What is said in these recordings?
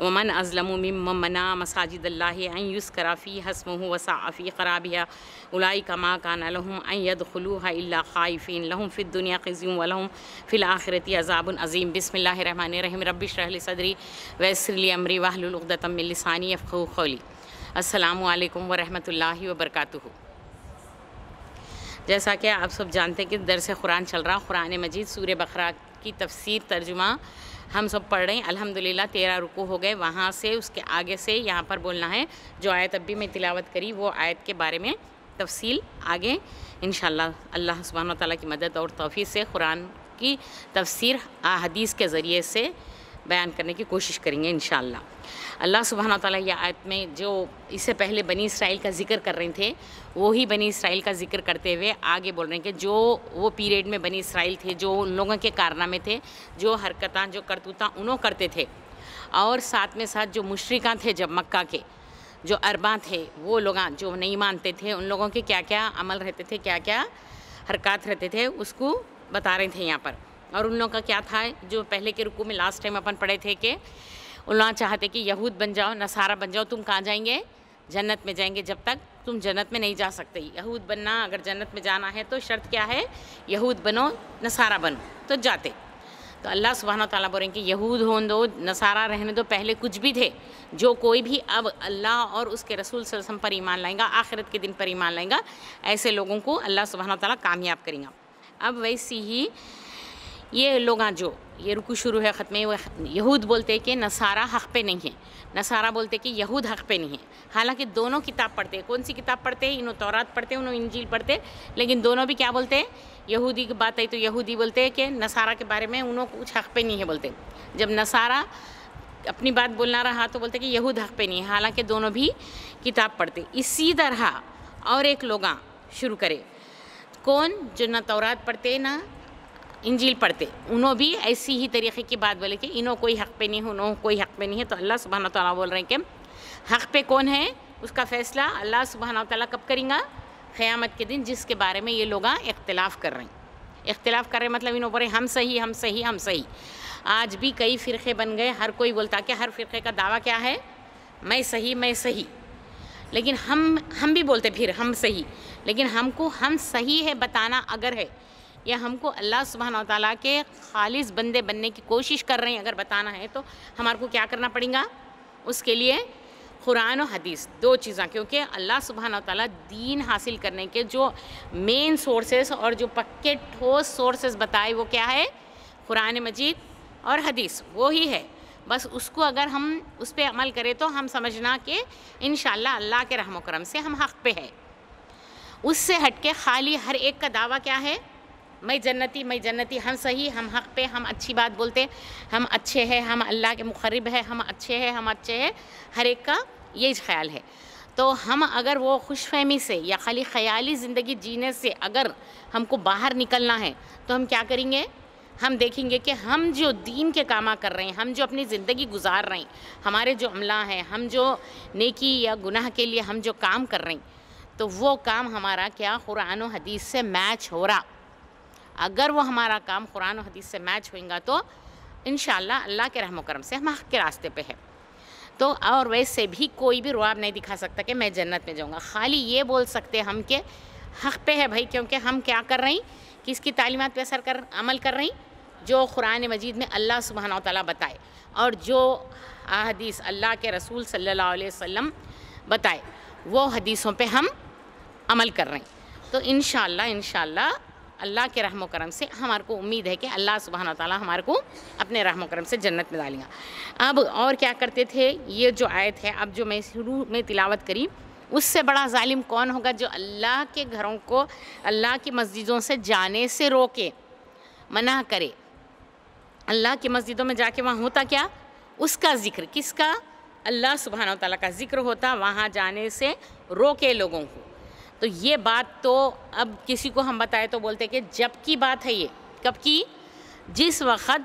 वमन अज़लम मना मसाजिद कराफ़ी हसमह वसाफ़ी ख़राबिया उलाई कमा कान लहम अन यदखलूहा इल्ला ख़ाइफ़ीन लहम फ़िद दुनिया ख़िज़्युम व लहम फ़िल आखिरती अज़ाबुन अज़ीम बिस्मिल्लाहिर्रहमानिर्रहीम रब्बिश रहली सदरी वयस्सिरली अमरी वाहलुल उक़दतम मिन लिसानी यफ़क़हू क़ौली अस्सलामु अलैकुम व रहमतुल्लाहि व बरकातुहू जैसा कि आप सब जानते हैं कि दरस कुरान चल रहा कुरान मजीद सूर्य बकरा की तफसीर तर्जुमा हम सब पढ़ रहे हैं। अल्हम्दुलिल्लाह तेरह रुकू हो गए। वहाँ से, उसके आगे से यहाँ पर बोलना है। जो आयत अभी मैं तिलावत करी, वो आयत के बारे में तफसील आगे। इन अल्लाह सुबहान ताली की मदद और तोफ़ी से कुरान की तफसीर अदीस के ज़रिए से बयान करने की कोशिश करेंगे इन अल्लाह सुबहाना ताली आयत में जो इससे पहले बनी इसराइल का ज़िक्र कर रहे थे वो ही बनी इसराइल का ज़िक्र करते हुए आगे बोल रहे हैं कि जो वो पीरियड में बनी इसराइल थे, जो उन लोगों के कारनामे थे, जो हरकतां, जो करतूता उन्हों करते थे। और साथ में साथ जो मुशरका थे, जब मक्का के, जो अरबा थे, वो लोग जो नहीं मानते थे, उन लोगों के क्या क्या अमल रहते थे क्या क्या हरकत रहते थे, उसको बता रहे थे यहाँ पर। और उन लोगों का क्या था, जो पहले के रुकू में लास्ट टाइम अपन पढ़े थे कि उल्ला चाहते कि यहूद बन जाओ, नसारा बन जाओ, तुम कहाँ जाएँगे? जन्नत में जाएँगे, जब तक तुम जन्नत में नहीं जा सकते। यहूद बनना, अगर जन्नत में जाना है तो शर्त क्या है? यहूद बनो, नसारा बनो तो जाते। तो अल्लाह सुबहाना तला बोलें कि यहूद हो दो, नसारा रहने दो, पहले कुछ भी थे, जो कोई भी अब अल्लाह और उसके रसूल वसल्लम पर ईमान लाएगा, आखिरत के दिन पर ईमान लाएगा, ऐसे लोगों को अल्लाह सुबहाना ताला कामयाब करेंगे। अब वैसी ही ये लोग जो ये रुकू शुरू है ख़त्म यहूद बोलते हैं कि नसारा हक़ पे नहीं है। नसारा बोलते हैं कि यहूद हक़ पे नहीं है। हालाँकि दोनों किताब पढ़ते हैं। कौन सी किताब पढ़ते हैं? इन्हों तौरात पढ़ते हैं, उन्होंने इंजील पढ़ते लेकिन दोनों भी क्या बोलते हैं? यहूदी की बात आई तो यहूदी बोलते हैं कि नसारा के बारे में उन्हों कुछ हक़ पे नहीं है बोलते। जब नसारा अपनी बात बोलना रहा तो बोलते कि यहूद हक़ पे नहीं है। हालाँकि दोनों भी किताब पढ़ते इसी तरह और एक लोग शुरू करे। कौन? जो ना तौरात पढ़ते ना इंजील पढ़ते। उन्हों भी ऐसी ही तरीके की बात बोले कि इन्हों कोई हक़ पे नहीं है, उन्हों कोई हक़ पे नहीं है। तो अल्लाह सुबहाना ताला बोल रहे हैं कि हक़ पे कौन है? उसका फ़ैसला अल्लाह सुबहाना ताला कब करेंगा? क़यामत के दिन, जिसके बारे में ये लोग इख्तलाफ़ कर रहे हैं। इख्तलाफ़ कर रहे मतलब इन्हों बोले, हम सही हम सही हम सही। आज भी कई फ़िरक़े बन गए। हर कोई बोलता कि हर फ़िरक़े का दावा क्या है? मैं सही मैं सही। लेकिन हम हम भी बोलते फिर, हम सही। लेकिन हमको, हम सही है, बताना अगर है। या हमको अल्लाह सुबहान ताली के खालिस बंदे बनने की कोशिश कर रहे हैं अगर बताना है तो हमारे को क्या करना पड़ेगा? उसके लिए कुरान और हदीस, दो चीज़ें, क्योंकि अल्लाह सुबहान ताली दीन हासिल करने के जो मेन सोर्सेस और जो पक्के ठोस सोर्सेस बताए, वो क्या है? कुरान मजीद और हदीस, वो ही है। बस उसको अगर हम उस पर अमल करें तो हम समझना कि इन अल्लाह के रहम करम से हम हक़ पे है। उससे हट के खाली हर एक का दावा क्या है? मैं जन्नती मैं जन्नती, हम सही, हम हक़ पे, हम अच्छी बात बोलते हम अच्छे हैं, हम अल्लाह के मुखरब है, हम अच्छे हैं, हम अच्छे हैं, हर एक का यही ख्याल है। तो हम अगर वो खुश फहमी से या खाली ख़याली ज़िंदगी जीने से अगर हमको बाहर निकलना है तो हम क्या करेंगे? हम देखेंगे कि हम जो दीन के कामा कर रहे हैं, हम जो अपनी ज़िंदगी गुजार रहे हैं, हमारे जो अमला हैं, हम जो नेकी या गुनाह के लिए हम जो काम कर रहे हैं तो वो काम हमारा क्या कुरान हदीस से मैच हो रहा। अगर वो हमारा काम कुरान और हदीस से मैच होएगा तो इन अल्लाह के रहम करम से हम हक़ के रास्ते पे है। तो और वैसे भी कोई भी रुआब नहीं दिखा सकता कि मैं जन्नत में जाऊँगा। खाली ये बोल सकते हम कि हक़ पे है भाई, क्योंकि हम क्या कर रही, किसकी तालीमत पे असर कर, अमल कर रही, जो कुरान मजीद में अल्लाह सुबहाना ताली बताए और जो हदीस अल्लाह के रसूल अलैहि वसल्लम बताए, वो हदीसों पे हम अमल कर रहे। हैं तो इन इन अल्लाह के रहम करम से हमारे को उम्मीद है कि अल्लाह सुबहान ताला हमारे को अपने रहम करम से जन्नत में डालेंगे। अब और क्या करते थे? ये जो आयत है, अब जो मैं शुरू में तिलावत करी, उससे बड़ा ालिम कौन होगा जो अल्लाह के घरों को, अल्लाह की मस्जिदों से जाने से रोके, मना करे? अल्लाह की मस्जिदों में जाके वहाँ होता क्या? उसका ज़िक्र, किसका? अल्लाह सुबहान तला का ज़िक्र होता, वहाँ जाने से रोके लोगों को। तो ये बात तो अब किसी को हम बताए तो बोलते कि जब की बात है ये, कब की? जिस वक्त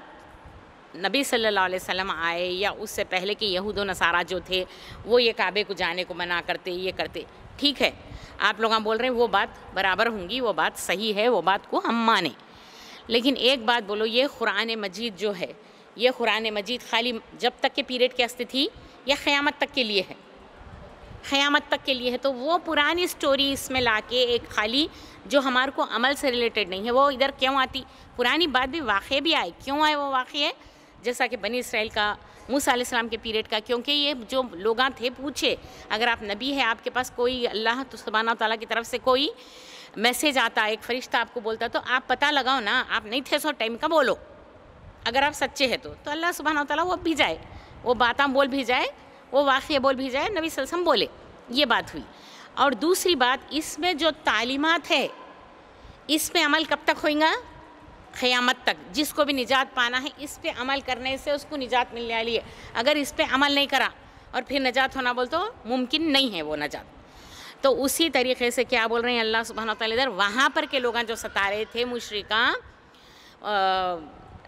नबी सल्लल्लाहु अलैहि वसल्लम आए या उससे पहले के यहूद नसारा जो थे, वो ये काबे को जाने को मना करते, ये करते, ठीक है? आप लोग बोल रहे हैं वो बात बराबर होंगी, वो बात सही है, वो बात को हम माने। लेकिन एक बात बोलो, ये कुरान मजीद जो है, ये कुरान मजीद खाली जब तक के पीरियड के थी या क़यामत तक के लिए है? क़यामत तक के लिए है तो वो पुरानी स्टोरी इसमें ला के एक खाली, जो हमारे को अमल से रिलेटेड नहीं है, वो इधर क्यों आती? पुरानी बात भी वाक़ भी आए, क्यों आए वो वाक़ है? जैसा कि बनी इसराइल का, मूसा सलाम के पीरियड का, क्योंकि ये जो लोग थे पूछे, अगर आप नबी है, आपके पास कोई अल्लाह तो सुबहाना ताला की तरफ़ से कोई मैसेज आता, एक फरिश्ता आपको बोलता तो आप पता लगाओ ना, आप नहीं थे सो टाइम का बोलो? अगर आप सच्चे हैं तो तो अल्लाह सुबहाना ताला वो भी जाए, वो बात बोल भी जाए वो वाक़ बोल भी जाए, नबी सलसम बोले, ये बात हुई। और दूसरी बात, इसमें जो तालीमत है, इसमें अमल कब तक होगा क़यामत तक। जिसको भी निजात पाना है, इस पर अमल करने से उसको निजात मिलने वाली है। अगर इस पर अमल नहीं करा और फिर नजात होना बोल तो मुमकिन नहीं है वो नजात। तो उसी तरीके से क्या बोल रहे हैं अल्लाह सुबहान तला वहाँ पर के लोग जो सता रहे थे, मुशरिका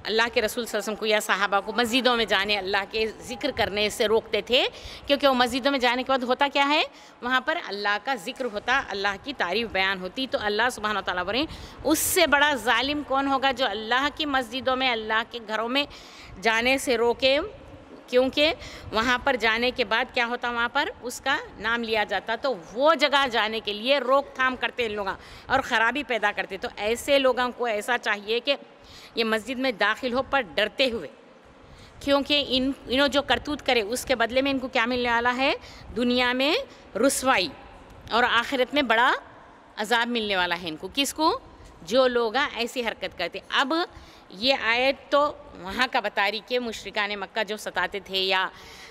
अल्लाह के रसूल वसम को या साहबा को मस्जिदों में जाने, अल्लाह के ज़िक्र करने से रोकते थे, क्योंकि वो मस्जिदों में जाने के बाद होता क्या है? वहाँ पर अल्लाह का ज़िक्र होता, अल्लाह की तारीफ़ बयान होती तो अल्लाह सुबहान तला बोलें, उससे बड़ा ालिम कौन होगा जो अल्लाह की मस्जिदों में, अल्लाह के घरों में जाने से रोके? क्योंकि वहाँ पर जाने के बाद क्या होता वहाँ पर? उसका नाम लिया जाता। तो वो जगह जाने के लिए रोकथाम करते लोग। और ख़राबी पैदा करते। तो ऐसे लोगों को ऐसा चाहिए कि ये मस्जिद में दाखिल हो पर डरते हुए। क्योंकि इन, इन्हों जो करतूत करे, उसके बदले में इनको क्या मिलने वाला है? दुनिया में रसवाई और आखिरत में बड़ा अजाब मिलने वाला है इनको। किसको? जो लोग ऐसी हरकत करते। अब ये आयत तो वहाँ का बता रही कि मुशरका ने मक्का जो सताते थे या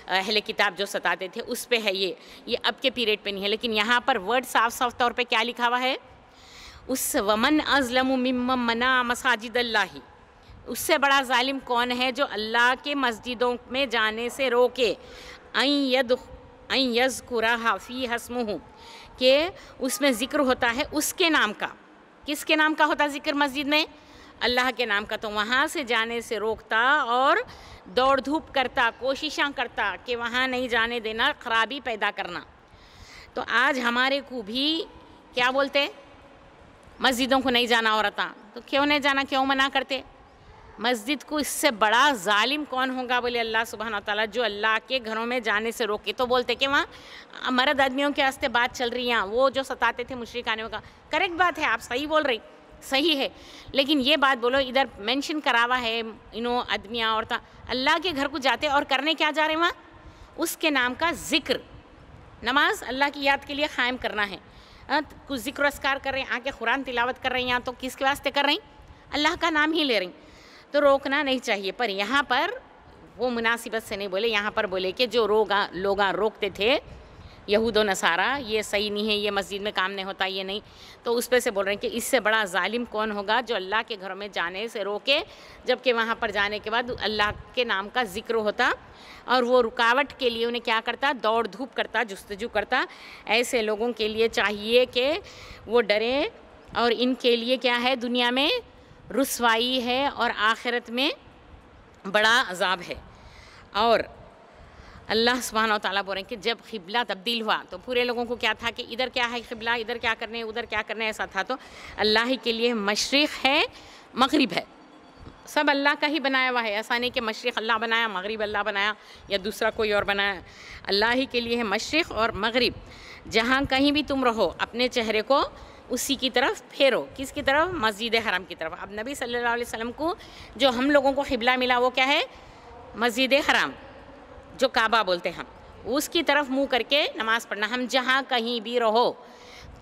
अहले किताब जो सताते थे, उस पे है ये। ये अब के पीरियड पे नहीं है, लेकिन यहाँ पर वर्ड साफ़ साफ़ तौर पे क्या लिखा हुआ है? उस वमन अज़लम मना मसाजिद अल्लाह उससे बड़ा ालिम कौन है जो अल्लाह के मस्जिदों में जाने से रोके? आई यद आई यज़कुरा हाफ़ी हसमू के उसमें ज़िक्र होता है उसके नाम का। किसके नाम का होता ज़िक्र मस्जिद में? अल्लाह के नाम का तो वहाँ से जाने से रोकता और दौड़ धूप करता, कोशिशां करता कि वहाँ नहीं जाने देना, ख़राबी पैदा करना। तो आज हमारे को भी क्या बोलते मस्जिदों को नहीं जाना और था तो क्यों नहीं जाना, क्यों मना करते? मस्जिद को इससे बड़ा ालिम कौन होगा बोले अल्लाह सुबहान ताला जो अल्लाह के घरों में जाने से रोके। तो बोलते कि वहाँ मर्द आदमियों के वास्ते बात चल रही है, वो जो सताते थे मुश्रिक आने का। करेक्ट बात है, आप सही बोल रही। सही है। लेकिन ये बात बोलो, इधर मेंशन करावा है इनो आदमियाँ, औरतें, अल्लाह के घर को जाते और करने क्या जा रहे हैं वहाँ? उसके नाम का ज़िक्र। नमाज़ अल्लाह की याद के लिए क़ायम करना है। कुछ ज़िक्र अस्कार कर रहे हैं, आके कुरान तिलावत कर रहे हैं यहाँ तो किसके वास्ते कर रही अल्लाह का नाम ही ले रही तो रोकना नहीं चाहिए। पर यहाँ पर वो मुनासिबत से नहीं बोले, यहाँ पर बोले कि जो रोगा, लोग रोकते थे यहूद नसारा, ये सही नहीं है, ये मस्जिद में काम नहीं होता, ये नहीं। तो उस पर से बोल रहे हैं कि इससे बड़ा ालिम कौन होगा जो अल्लाह के घरों में जाने से रोके, जबकि वहाँ पर जाने के बाद अल्लाह के नाम का ज़िक्र होता और वो रुकावट के लिए उन्हें क्या करता? दौड़ धूप करता जस्तजू करता। ऐसे लोगों के लिए चाहिए कि वो डरें और इनके लिए क्या है? दुनिया में रसवाई है और आखिरत में बड़ा अजाब है। और अल्लाह सुबहान ताला बोल रहे हैं कि जब ख़िबला तब्दील हुआ तो पूरे लोगों को क्या था कि इधर क्या है ख़िबला इधर क्या करने, उधर क्या करने, ऐसा था। तो अल्लाह ही के लिए मशरक़ है, मगरिब है। सब अल्लाह का ही बनाया हुआ है। ऐसा नहीं कि मशरक़ अल्लाह बनाया, मगरिब अल्लाह बनाया, या दूसरा कोई और बनाया। अल्लाह ही के लिए है मशरक़ और मगरिब। जहाँ कहीं भी तुम रहो, अपने चेहरे को उसी की तरफ़ फेरो। किसकी तरफ़? मस्जिद हराम की तरफ़। अब नबी सल्लल्लाहु अलैहि वसल्लम को जो हम लोगों को ख़िबला मिला, वो क्या है? मस्जिद हराम। जो काबा बोलते हैं हम, उसकी तरफ़ मुँह करके नमाज़ पढ़ना। हम जहाँ कहीं भी रहो,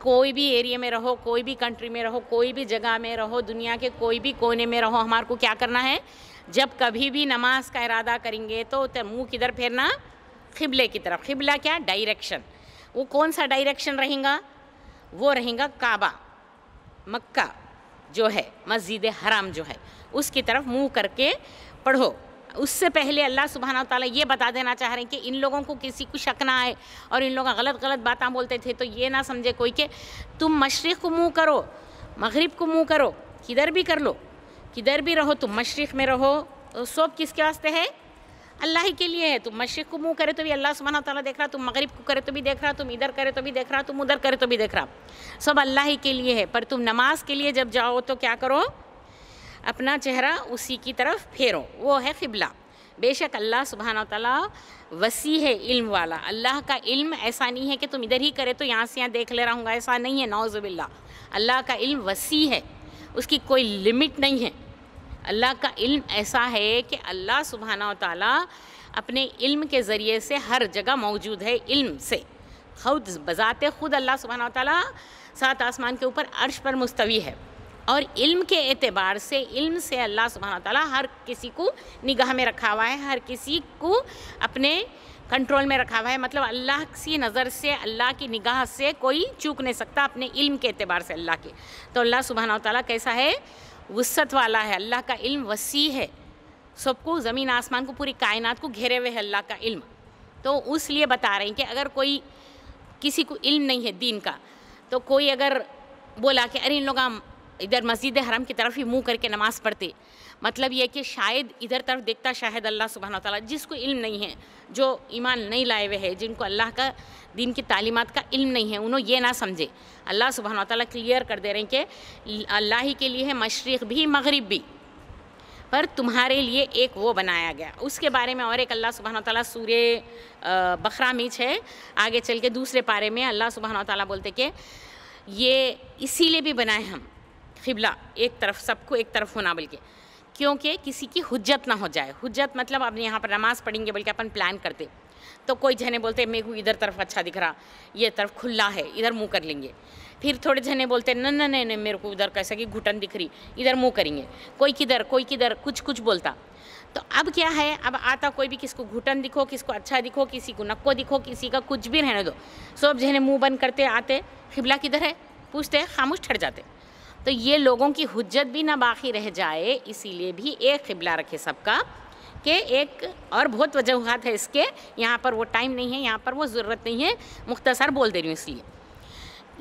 कोई भी एरिया में रहो, कोई भी कंट्री में रहो, कोई भी जगह में रहो, दुनिया के कोई भी कोने में रहो, हमारे को क्या करना है? जब कभी भी नमाज़ का इरादा करेंगे तो मुँह किधर फेरना? खिबले की तरफ़। खिबला क्या? डायरेक्शन वो कौन सा डायरेक्शन रहेगा? वो रहेगा काबा, मक्का जो है मस्जिद हराम जो है, उसकी तरफ़ मुँह करके पढ़ो। उससे पहले अल्लाह सुबहाना ताला ये बता देना चाह रहे हैं कि इन लोगों को किसी को शक ना आए और इन लोग गलत गलत बातें बोलते थे तो ये ना समझे कोई कि तुम मशरक़ को मुँह करो, मगरब को मुँह करो, किधर भी कर लो, किधर भी रहो, तुम मशरक़ में रहो तो सब किसके वास्ते है? अल्लाह ही के लिए है, तुम मशरक़ को मुँह करे तो भी अल्लाह सुबहाना ताला देख रहा, तुम मगरब को करे तो भी देख रहा, तुम इधर करे तो भी देख रहा, तुम उधर करे तो भी देख रहा। सब अल्लाह ही के लिए है, पर तुम नमाज़ के लिए जब जाओ तो क्या करो? अपना चेहरा उसी की तरफ़ फेरो। वो है क़िबला। बेशक अल्लाह सुबहाना ताला वसी है इल्म वाला। अल्लाह का इल्म ऐसा नहीं है कि तुम इधर ही करे तो यहाँ से यहाँ देख ले रहा हूँ, ऐसा नहीं है। नौज़बिल्ला अल्लाह का इल्म वसी है। उसकी कोई लिमिट नहीं है। अल्लाह का इल्म ऐसा है कि अल्लाह सुबहाना ताला अपने इल्म के ज़रिए से हर जगह मौजूद है इल्म से। खुद बज़ाते खुद अल्लाह सुबहाना ताला सात आसमान के ऊपर अर्श पर मुस्तवी है। और इल्म के एतबार से, इल्म से अल्लाह सुबहाना ताला हर किसी को निगाह में रखा हुआ है, हर किसी को अपने कंट्रोल में रखा हुआ है। मतलब अल्लाह की नज़र से, अल्लाह की निगाह से कोई चूक नहीं सकता अपने इल्म के एतबार से अल्लाह के। तो अल्लाह सुबहाना ताला कैसा है? वसत वाला है, अल्लाह का इल्म वसी है। सबको ज़मीन आसमान को, पूरी कायनात को घेरे हुए है अल्लाह का इल्म। तो उस लिए बता रहे हैं कि अगर कोई किसी को इल्म नहीं है दीन का तो कोई अगर बोला कि अरे इन लोग इधर मस्जिद हरम की तरफ़ ही मुँह करके नमाज़ पढ़ते। मतलब ये कि शायद इधर तरफ़ देखता शायद अल्लाह सुबहाना ताला जिसको इल्म नहीं है, जो ईमान नहीं लाए हुए हैं, जिनको अल्लाह का, दीन की तालीमात का इल्म नहीं है उन्होंने ये ना समझे। अल्लाह सुबहाना ताला क्लियर कर दे रहे हैं कि अल्लाह ही के लिए है, मशरक़ भी, मगरब भी। पर तुम्हारे लिए एक वो बनाया गया। उसके बारे में और एक अल्लाह सुबहाना ताला सूर्य बकरा मीच है, आगे चल के दूसरे पारे में अल्लाह सुबहाना ताला बोलते कि ये इसीलिए भी बनाए हम। क़िबला एक तरफ़, सबको एक तरफ़ होना बल्कि, क्योंकि किसी की हुज्जत ना हो जाए। हुज्जत मतलब अब यहाँ पर नमाज़ पढ़ेंगे बल्कि अपन प्लान करते। तो कोई जने बोलते, मेरे को इधर तरफ़ अच्छा दिख रहा, ये तरफ़ खुला है, इधर मुँह कर लेंगे। फिर थोड़े जने बोलते, न न नहीं मेरे को उधर कैसा कि घुटन दिख रही, इधर मुँह करेंगे। कोई किधर कोई किधर कुछ कुछ बोलता। तो अब क्या है, अब आता कोई भी किसको घुटन दिखो, किसको अच्छा दिखो, किसी को नक्को दिखो, किसी का कुछ भी रहने दो, सब जने मुँह बंद करते, आते खिबला किधर है? पूछते, खामोश ठहर जाते। तो ये लोगों की हुज्जत भी ना बाकी रह जाए, इसीलिए भी एक खिबला रखे सबका, कि एक और बहुत वजूहत है इसके, यहाँ पर वो टाइम नहीं है, यहाँ पर वो ज़रूरत नहीं है, मुख्तसर बोल दे रही हूँ इसलिए।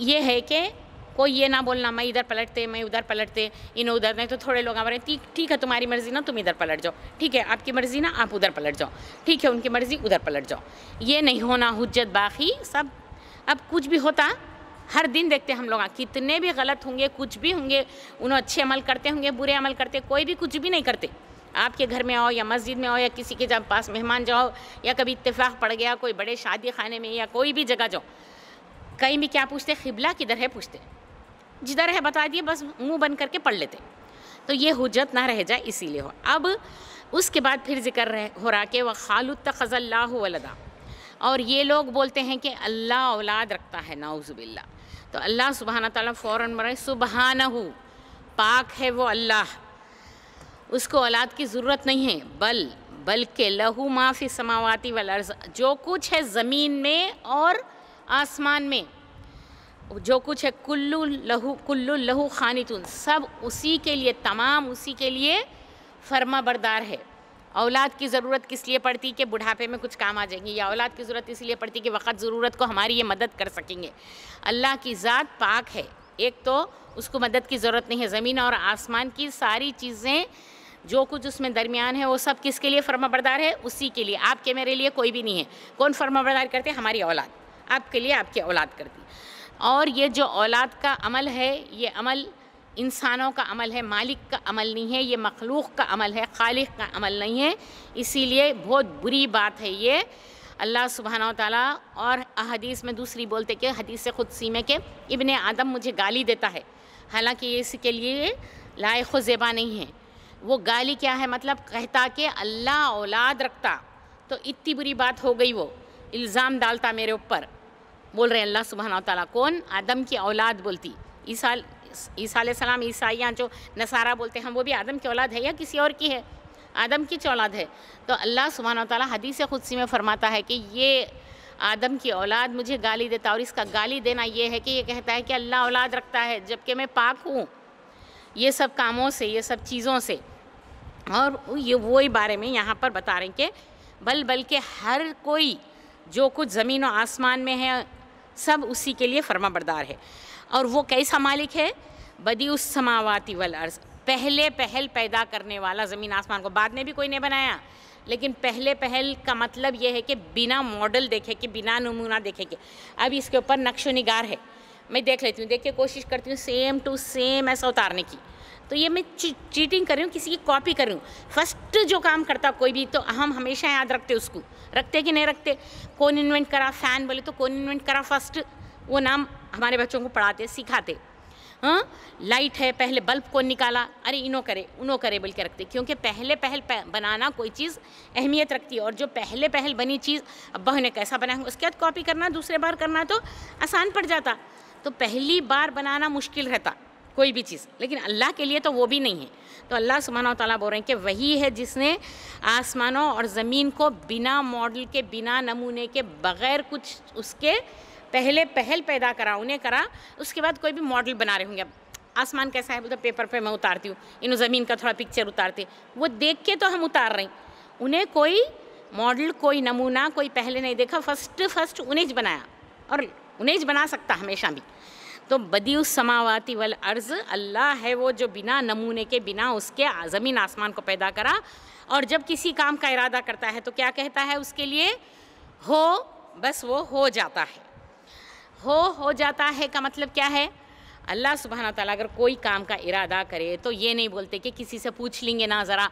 ये है कि कोई ये ना बोलना, मैं इधर पलटते, मैं उधर पलटते, इन उधर नहीं तो थोड़े लोग हमारे ठीक ठीक है, तुम्हारी मर्ज़ी ना, तुम इधर पलट जाओ। ठीक है, आपकी मर्ज़ी ना, आप उधर पलट जाओ। ठीक है, उनकी मर्ज़ी, उधर पलट जाओ। ये नहीं होना हुज्जत बाकी, सब, अब कुछ भी होता हर दिन देखते हम लोग कितने भी गलत होंगे, कुछ भी होंगे, उन्हें अच्छे अमल करते होंगे, बुरे अमल करते, कोई भी कुछ भी नहीं करते। आपके घर में आओ या मस्जिद में आओ या किसी के जब पास मेहमान जाओ या कभी इत्तेफाक पड़ गया, कोई बड़े शादी खाने में या कोई भी जगह जाओ, कहीं भी क्या पूछते खिबला किधर है पूछते। जिधर है बता दिए, बस मुँह बंद करके पढ़ लेते। तो ये हुज्जत ना रह जाए, इसीलिए हो। अब उसके बाद फिर ज़िक्र हो रहा कि वह खालु तखज़ल्ला वलदा। और ये लोग बोलते हैं कि अल्लाह औलाद रखता है नाउज़ुबिल्ला तो अल्लाह सुबहाना ताला फ़ौरन मरे सुबहानहू, पाक है वो अल्लाह। उसको औलाद की ज़रूरत नहीं है, बल, बल्कि लहू माफ़ी समावाती वाल जो कुछ है ज़मीन में और आसमान में, जो कुछ है कुल्लू लहू कुल्लू लहू खानितुन, सब उसी के लिए, तमाम उसी के लिए फर्मा बरदार है। औलाद की ज़रूरत किस लिए पड़ती कि बुढ़ापे में कुछ काम आ जाएँगी? या औलाद की ज़रूरत इसलिए पड़ती कि वक़्त ज़रूरत को हमारी ये मदद कर सकेंगे। अल्लाह की ज़ात पाक है। एक तो उसको मदद की ज़रूरत नहीं है। ज़मीन और आसमान की सारी चीज़ें, जो कुछ उसमें दरमियान है, वो सब किसके लिए फर्माबरदार है? उसी के लिए। आपके मेरे लिए कोई भी नहीं है। कौन फर्मा बरदार करते हमारी औलाद। आपके लिए आपकी औलाद करती। और ये जो औलाद का अमल है, ये अमल इंसानों का अमल है, मालिक का अमल नहीं है, ये मखलूक का अमल है, खालिक का अमल नहीं है, इसीलिए बहुत बुरी बात है ये। अल्लाह सुबहाना ताला और अहदीस में दूसरी बोलते कि, हदीस खुद सीमे के, इबन आदम मुझे गाली देता है। हालाँकि ये इसके लिए लायक ज़ेबा नहीं है। वो गाली क्या है? मतलब कहता कि, अल्लाह औलाद रखता। तो इतनी बुरी बात हो गई वो, इल्ज़ाम डालता मेरे ऊपर। बोल रहे अल्लाह सुबहाना ताला, कौन? आदम की औलाद बोलती। ईसा ईसा सलाम, ईसाइयाँ जो नसारा बोलते हैं, वो भी आदम की औलाद है या किसी और की है? आदम की औलाद है। तो अल्लाह सुबहाना ताला हदीस खुदसी में फरमाता है कि ये आदम की औलाद मुझे गाली देता और इसका गाली देना ये है कि ये कहता है कि अल्लाह औलाद रखता है, जबकि मैं पाक हूँ। ये सब कामों से, ये सब चीज़ों से। और ये वो ही बारे में यहाँ पर बता रहे हैं कि बल बल्कि हर कोई जो कुछ ज़मीन और आसमान में है, सब उसी के लिए फर्मा बरदार है। और वो कैसा मालिक है? बदी उस समावाती वल अर्ज़। पहले पहल पैदा करने वाला ज़मीन आसमान को बाद में भी कोई नहीं बनाया। लेकिन पहले पहल का मतलब ये है कि बिना मॉडल देखे कि बिना नमूना देखे कि। अब इसके ऊपर नक्शो निगार है। मैं देख लेती हूँ देख के कोशिश करती हूँ सेम टू सेम ऐसा उतारने की। तो ये मैं ची, चीटिंग कर रही हूँ किसी की कॉपी कर रही हूँ। फ़र्स्ट जो काम करता कोई भी तो हम हमेशा याद रखते उसको। रखते कि नहीं रखते? कौन इन्वेंट करा? फ़ैन बोले तो कौन इन्वेंट करा फ़र्स्ट वो नाम हमारे बच्चों को पढ़ाते सिखाते। हाँ? लाइट है पहले बल्ब कौन निकाला अरे इनो करे उनो करे बोल के रखते। क्योंकि पहले पहल पह, बनाना कोई चीज़ अहमियत रखती है। और जो पहले पहल बनी चीज़ अब्बा ने कैसा बनाया उसके बाद कॉपी करना दूसरे बार करना तो आसान पड़ जाता। तो पहली बार बनाना मुश्किल रहता कोई भी चीज़। लेकिन अल्लाह के लिए तो वो भी नहीं है। तो अल्लाह सुबहाना ताला बोल रहे हैं कि वही है जिसने आसमानों और ज़मीन को बिना मॉडल के बिना नमूने के बग़ैर कुछ उसके पहले पहल पैदा करा, उन्हें करा, उसके बाद कोई भी मॉडल बना रहे होंगे। आसमान कैसा है, बोलते पेपर पे मैं उतारती हूँ इन ज़मीन का थोड़ा पिक्चर उतारती वो देख के तो हम उतार रहे हैं। उन्हें कोई मॉडल कोई नमूना, कोई पहले नहीं देखा फ़र्स्ट फ़र्स्ट उन्हें बनाया, और उन्हें बना सकता हमेशा भी। तो बदी समावाती वल अर्ज़, अल्लाह है वो जो बिना नमूने के, बिना उसके ज़मीन आसमान को पैदा करा, और जब किसी काम का इरादा करता है तो क्या कहता है उसके लिए? हो, बस वो हो जाता है। हो हो जाता है का मतलब क्या है? अल्लाह सुबहाना ताला अगर कोई काम का इरादा करे तो ये नहीं बोलते कि किसी से पूछ लेंगे ना ज़रा।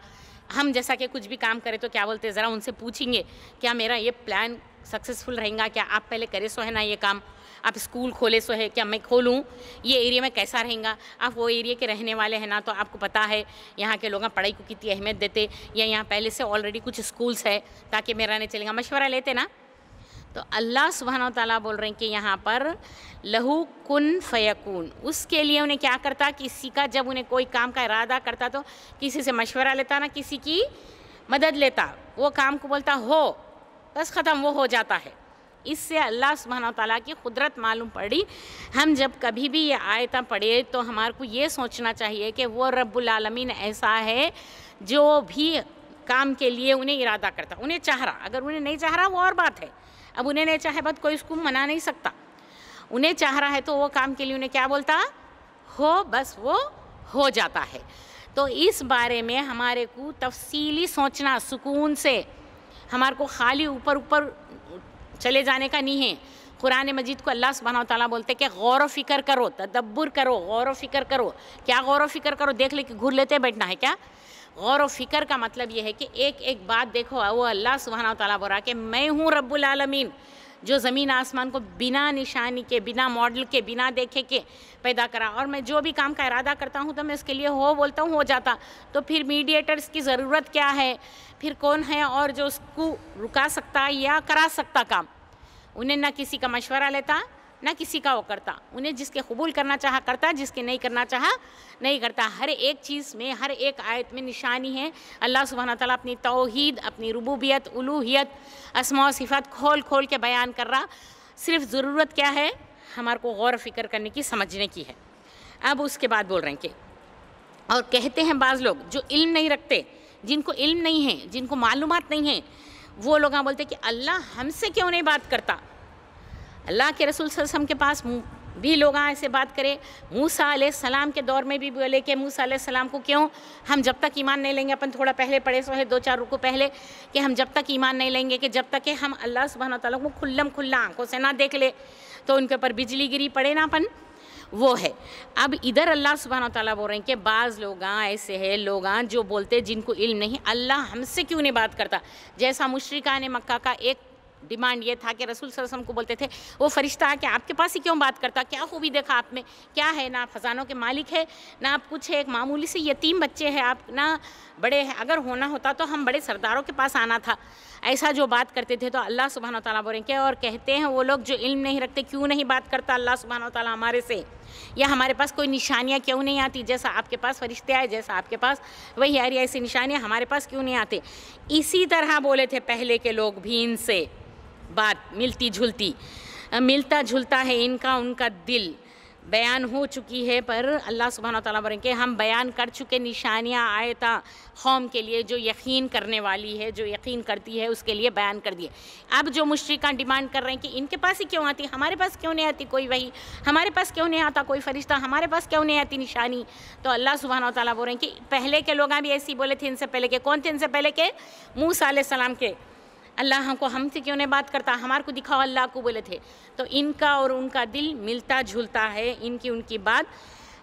हम जैसा कि कुछ भी काम करें तो क्या बोलते हैं? ज़रा उनसे पूछेंगे, क्या मेरा ये प्लान सक्सेसफुल रहेगा? क्या आप पहले करे सो है ना ये काम? आप स्कूल खोले सो है? क्या मैं खोलूँ? ये एरिया में कैसा रहेगा? आप वो एरिया के रहने वाले हैं ना तो आपको पता है, यहाँ के लोग पढ़ाई को कितनी अहमियत देते या यहाँ पहले से ऑलरेडी कुछ स्कूल्स है, ताकि मेरा नहीं चलेगा। मशवरा लेते ना? तो अल्लाह सुबहाना ताला बोल रहे हैं कि यहाँ पर लहू कुन फ़यकून। उसके लिए उन्हें क्या करता? किसी का जब उन्हें कोई काम का इरादा करता तो किसी से मशवरा लेता ना, किसी की मदद लेता। वो काम को बोलता, हो, बस ख़त्म, वो हो जाता है। इससे अल्लाह सुबहाना ताला की कुदरत मालूम पड़ी। हम जब कभी भी ये आयता पढ़े तो हमारे को ये सोचना चाहिए कि वो रब्बुल आलमीन ऐसा है जो भी काम के लिए उन्हें इरादा करता, उन्हें चाह रहा। अगर उन्हें नहीं चाह रहा, वो और बात है। अब उन्हें नहीं चाहे बात कोई उसको मना नहीं सकता। उन्हें चाह रहा है तो वो काम के लिए उन्हें क्या बोलता? हो, बस वो हो जाता है। तो इस बारे में हमारे को तफसीली सोचना, सुकून से हमारे को खाली ऊपर ऊपर चले जाने का नहीं है। कुरान मजीद को अल्लाह सुबहाना ताला बोलते कि गौर फ़िक्र करो, तदब्बर करो, गौर फ़िक्र करो। क्या गौर फ़िक्र करो? देख ले कि घूर लेते बैठना है क्या? गौर फ़िक्र का मतलब ये है कि एक एक बात देखो, वो अल्लाह सुबहाना ताला बोल रहा कि मैं हूँ रब्बुल आलमीन, जो ज़मीन आसमान को बिना निशानी के, बिना मॉडल के, बिना देखे के पैदा करा। और मैं जो भी काम का इरादा करता हूँ तो मैं उसके लिए हो बोलता हूँ, हो जाता। तो फिर मीडिएटर्स की ज़रूरत क्या है? फिर कौन है और जो उसको रुका सकता या करा सकता काम? उन्हें ना किसी का मशवरा लेता ना किसी का वो करता। उन्हें जिसके कबूल करना चाहा करता, जिसके नहीं करना चाहा नहीं करता। हर एक चीज़ में, हर एक आयत में निशानी है। अल्लाह सुबहाना ताला अपनी तोहीद, अपनी रबूबियत, उलूहियत, असमा सिफत खोल खोल के बयान कर रहा। सिर्फ़ ज़रूरत क्या है? हमारे को गौर फ़िक्र करने की, समझने की है। अब उसके बाद बोल रहे हैं कि, और कहते हैं बाज़ लोग, जो इल्म नहीं रखते, जिनको इल्म नहीं है, जिनको मालूम नहीं है, वो लोग हाँ बोलते कि अल्लाह हमसे क्यों नहीं बात करता? अल्लाह के रसूल वसल्लम के पास भी लोग आए ऐसे बात करें। मूसा सलाम के दौर में भी बोले कि मूसा सलाम को क्यों हम जब तक ईमान नहीं लेंगे? अपन थोड़ा पहले पढ़े सो है दो चार रुको पहले, कि हम जब तक ईमान नहीं लेंगे, कि जब तक हम अल्लाह सुबहान तला को खुल्लम खुल्ला आँखों से ना देख ले तो उनके ऊपर बिजली गिरी, पड़े ना अपन। वो है। अब इधर अल्लाह सुबहान ताला बोल रहे हैं कि बाज़ लोग ऐसे है, लोग जो बोलते जिनको इल्म नहीं, अल्लाह हमसे क्यों नहीं बात करता? जैसा मुशरका ने मक्का का एक डिमांड ये था कि रसूल वसल्लम को बोलते थे वो फरिश्ता आके आपके पास ही क्यों बात करता? क्या खूबी देखा आप में? क्या है? ना आप ख़जानों के मालिक है, ना आप कुछ है, एक मामूली से यतीम बच्चे हैं, आप ना बड़े हैं। अगर होना होता तो हम बड़े सरदारों के पास आना था। ऐसा जो बात करते थे तो अल्लाह सुबहान ताला बोलेंगे और कहते हैं वो लोग, जो इल्म नहीं रखते, क्यों नहीं बात करता अल्लाह सुबहान ताला हमारे से? या हमारे पास कोई निशानियाँ क्यों नहीं आती? जैसा आपके पास फरिश्ते आए, जैसा आपके पास वही यारी ऐसी निशानियाँ हमारे पास क्यों नहीं आते? इसी तरह बोले थे पहले के लोग भी इनसे। बात मिलती जुलती मिलता जुलता है इनका, उनका दिल। बयान हो चुकी है, पर अल्लाह सुबहान ताला बोलें कि हम बयान कर चुके निशानियाँ, आयता, कौम के लिए जो यकीन करने वाली है, जो यकीन करती है, उसके लिए बयान कर दिए। अब जो मुश्रिकान डिमांड कर रहे हैं कि इनके पास ही क्यों आती, हमारे पास क्यों नहीं आती कोई वही? हमारे पास क्यों नहीं आता कोई फरिश्ता? हमारे पास क्यों नहीं आती निशानी? तो अल्लाह सुबहान ताला बोल रहे हैं कि पहले के लोग भी ऐसे बोले थे इनसे पहले के, कौन थे इनसे पहले के? मूसा सलाम के। अल्लाह हमको हमसे क्यों नहीं बात करता? हमारे को दिखाओ, अल्लाह को बोले थे। तो इनका और उनका दिल मिलता जुलता है, इनकी उनकी बात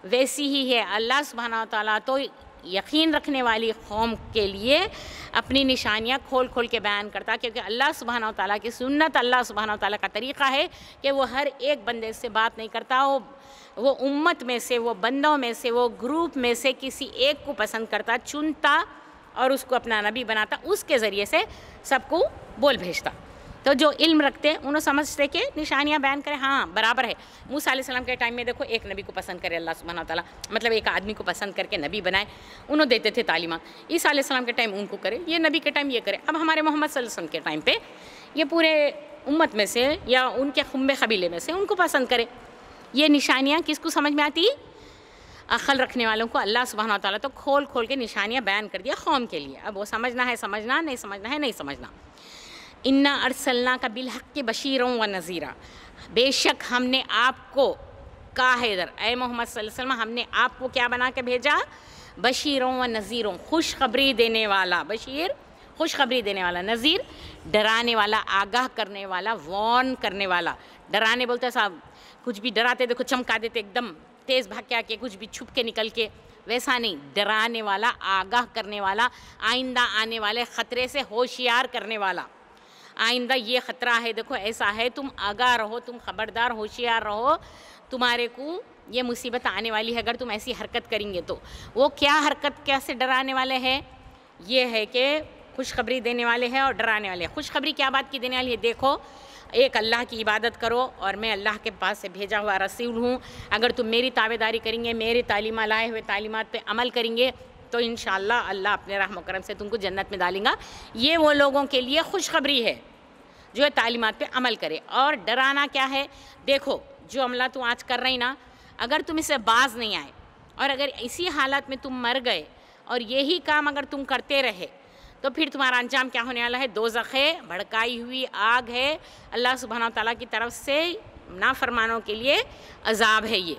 वैसी ही है। अल्लाह सुबहाना ताला तो यकीन रखने वाली कौम के लिए अपनी निशानियाँ खोल खोल के बयान करता, क्योंकि अल्लाह सुबहाना ताला की सुन्नत, अल्लाह सुबहाना ताला का तरीक़ा है कि वो हर एक बंदे से बात नहीं करता, वो वो उम्मत में से, वो बंदों में से, वो ग्रुप में से किसी एक को पसंद करता, चुनता और उसको अपना नबी बनाता, उसके ज़रिए से सबको बोल भेजता। तो जो इल्म रखते हैं उन्होंने समझते कि निशानियाँ बयान करें हाँ बराबर है। मूसा सलाम के टाइम में देखो, एक नबी को पसंद करे अल्लाह सुबहाना ताला मतलब एक आदमी को पसंद करके नबी बनाए उन्होंने देते थे तालीमा। ईसा सलाम के टाइम उनको करे, ये नबी के टाइम ये करे। अब हमारे मोहम्मद वसल्लम के टाइम पे, ये पूरे उम्मत में से या उनके खुम्बे कबीले में से उनको पसंद करे। ये निशानियाँ किसको समझ में आती? अक्ल रखने वालों को अल्लाह सुबहाना ताला तो खोल खोल के निशानियाँ बयान कर दिया कौम के लिए। अब वो समझना है, समझना, नहीं समझना है, नहीं समझना। इन्ना अरसलना का बिलहक के बशीरों व नज़ीरा। बेशक हमने आपको कहा है इधर, ए मोहम्मद हमने आपको क्या बना के भेजा? बशीरों व नज़ीरों, खुशखबरी देने वाला, बशीर, खुशखबरी देने वाला, नज़ीर, डराने वाला, आगाह करने वाला, वॉर्न करने वाला। डराने बोलते साहब, कुछ भी डराते देखो चमका देते एकदम तेज़ भाग के, कुछ भी छुप के निकल के, वैसा नहीं। डराने वाला, आगाह करने वाला, आइंदा आने वाले, ख़तरे से होशियार करने वाला। आइंदा, ये ख़तरा है, देखो, ऐसा है, तुम आगाह रहो, तुम ख़बरदार, होशियार रहो, तुम्हारे को ये मुसीबत आने वाली है, अगर तुम ऐसी हरकत करेंगे तो। वो क्या हरकत, कैसे डराने वाले हैं? ये है कि खुशखबरी देने वाले हैं और डराने वाले हैं। खुशखबरी क्या बात की देने वाली है? देखो एक अल्लाह की इबादत करो और मैं अल्लाह के पास से भेजा हुआ रसूल हूँ। अगर तुम मेरी ताबेदारी करेंगे, मेरी तालीमा लाए हुए तालीमत पर अमल करेंगे तो इन अल्लाह अपने रहम करम से तुमको जन्नत में डालेंगा। ये वो लोगों के लिए खुशखबरी है जो है तालीमत पे अमल करे। और डराना क्या है? देखो, जो अमला तुम आज कर रही ना, अगर तुम इसे बाज नहीं आए और अगर इसी हालत में तुम मर गए और यही काम अगर तुम करते रहे तो फिर तुम्हारा अंजाम क्या होने वाला है? दो है, भड़काई हुई आग है। अल्लाह सुबहाना ताला की तरफ़ से नाफरमानों के लिए अजाब है ये।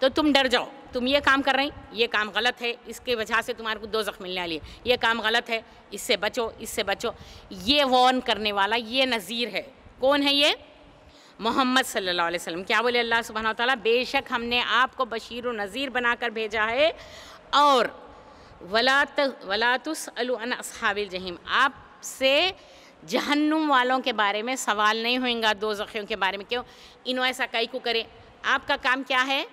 तो तुम डर जाओ। तुम ये काम कर रही ये काम गलत है। इसके वजह से तुम्हारे को दो मिलने वाली है। ये काम गलत है। इससे बचो इससे बचो। ये वॉर्न करने वाला, ये नज़ीर है। कौन है ये? मोहम्मद सल्लल्लाहु अलैहि वसल्लम। क्या बोले अल्लाह सुबहाना ताला बेशक हमने आपको बशीर नज़ीर बनाकर भेजा है और वलात वलातुस असहाबिल जहीम। आपसे जहन्नुम वालों के बारे में सवाल नहीं होएगा दो जखियों के बारे में क्यों? इन्हों ऐसा कई को करें। आपका काम क्या है?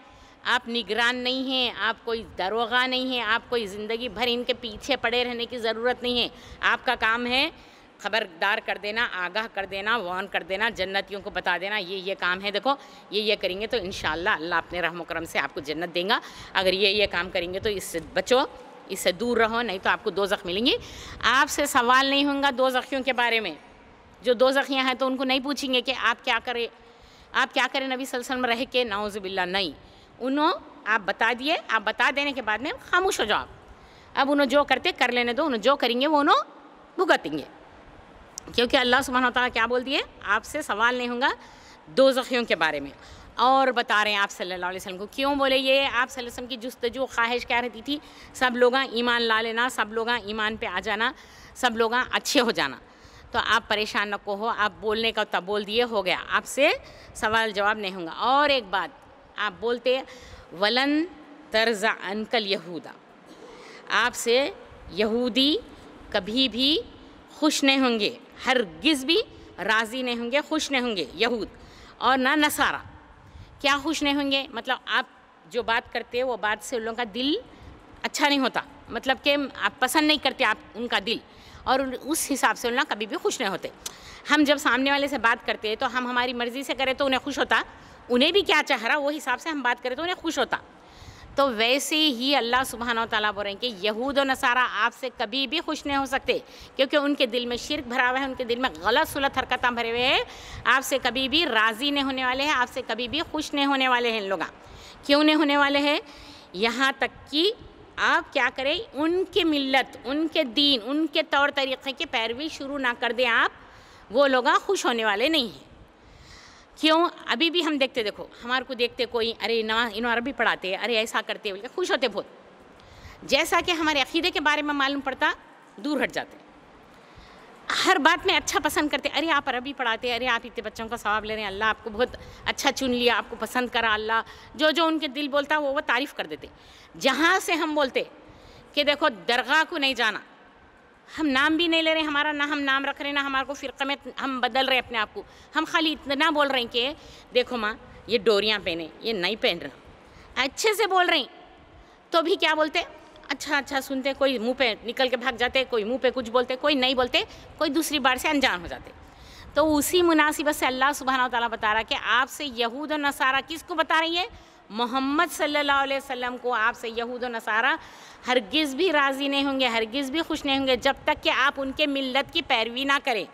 आप निगरान नहीं हैं, आप कोई दरोगा नहीं है, आप कोई ज़िंदगी भर इनके पीछे पड़े रहने की ज़रूरत नहीं है। आपका काम है खबरदार कर देना, आगाह कर देना, वार्न कर देना, जन्नतियों को बता देना, ये ये काम है। देखो, ये ये करेंगे तो इन अल्लाह अपने रहम करम से आपको जन्नत देगा। अगर ये ये काम करेंगे तो इससे बचो। इससे दूर रहो, नहीं तो आपको दो जख्म मिलेंगी आपसे सवाल नहीं होगा दो जख्यों के बारे में। जो दो जख्याँ हैं तो उनको नहीं पूछेंगे कि आप क्या करें। आप क्या करें नबी वसल्लम रह के? नाउज़बिल्ला नहीं। उन्हों, आप बता दिए। आप बता देने के बाद में खामोश हो जाओ अब उन्होंने जो करते, कर लेने दो। उन्होंने जो करेंगे, वो उन्होंने भुगतेंगे। क्योंकि अल्लाह सुबहाना ताला क्या बोल दिए? आपसे सवाल नहीं होगा दो जख्यों के बारे में। और बता रहे हैं आप सल्लल्लाहु अलैहि वसल्लम को। क्यों बोले ये? आप वसल्लम की जुस्तजू ख्वाहिश क्या रहती थी, सब लोग ईमान ला लेना, सब लोग ईमान पे आ जाना, सब लोग अच्छे हो जाना। तो आप परेशान न को हो, आप बोलने का तब बोल दिए, हो गया। आपसे सवाल जवाब नहीं होगा। और एक बात, आप बोलते, वलन तर्जा अनकल यहूदा। आपसे यहूदी कभी भी खुश नहीं होंगे। हर गिज़ भी राज़ी नहीं होंगे, खुश नहीं होंगे, यहूद। और ना नसारा। क्या खुश नहीं होंगे? मतलब आप जो बात करते हैं, वो बात से उन लोगों का दिल अच्छा नहीं होता। मतलब कि आप पसंद नहीं करते आप, उनका दिल। और उस हिसाब से उन कभी भी खुश नहीं होते। हम जब सामने वाले से बात करते हैं तो हम हमारी मर्ज़ी से करें तो उन्हें खुश होता। उन्हें भी क्या चाह रहा, वो हिसाब से हम बात करें तो उन्हें खुश होता। तो वैसे ही अल्लाह सुबहाना तला बोल रहे हैं कि यहूद और नसारा आपसे कभी भी खुश नहीं हो सकते, क्योंकि उनके दिल में शिरक भरा हुआ है, उनके दिल में गलत सुलत हरकतें भरे हुए हैं। आपसे कभी भी राज़ी नहीं होने वाले हैं, आपसे कभी भी खुश नहीं होने वाले हैं इन लोग। क्यों नहीं होने वाले हैं? यहाँ तक कि आप क्या करें, उनके मिलत उनके दीन, उनके तौर तरीक़े की पैरवी शुरू ना कर दें आप, वो लोग खुश होने वाले नहीं हैं। क्यों? अभी भी हम देखते, देखो, हमारे को देखते कोई, अरे ना इन अरबी पढ़ाते, अरे, ऐसा करते हैं बोल खुश होते बहुत। जैसा कि हमारे अकीदे के बारे में मालूम पड़ता, दूर हट जाते। हर बात में अच्छा पसंद करते, अरे, आप अरबी पढ़ाते, अरे, आप इतने बच्चों का सवाब ले रहे हैं, अल्लाह आपको बहुत अच्छा चुन लिया, आपको पसंद करा, अल्लाह, जो जो उनके दिल बोलता, वो वो तारीफ़ कर देते। जहाँ से हम बोलते कि देखो, दरगाह को नहीं जाना हम नाम भी नहीं ले रहे, हमारा ना हम नाम रख रहे, ना हमारे को फ़िरक़े में हम बदल रहे अपने आप को। हम खाली इतना बोल रहे हैं कि, देखो माँ, ये डोरियाँ पहने, ये नहीं पहन रहा। अच्छे से बोल रहे तो भी क्या बोलते? अच्छा अच्छा सुनते कोई मुँह पे निकल के भाग जाते, कोई मुँह पे कुछ बोलते, कोई नहीं बोलते, कोई दूसरी बार से अनजान हो जाते। तो उसी मुनासिबत से अल्लाह सुबहाना ताला बता रहा कि आपसे यहूद और नसारा किसको बता रही है? मोहम्मद सल्लल्लाहु अलैहि वसल्लम को आपसे यहूद नसारा हरगिज़ भी राज़ी नहीं होंगे, हरगिज़ भी खुश नहीं होंगे जब तक कि आप उनके मिल्लत की पैरवी ना करें।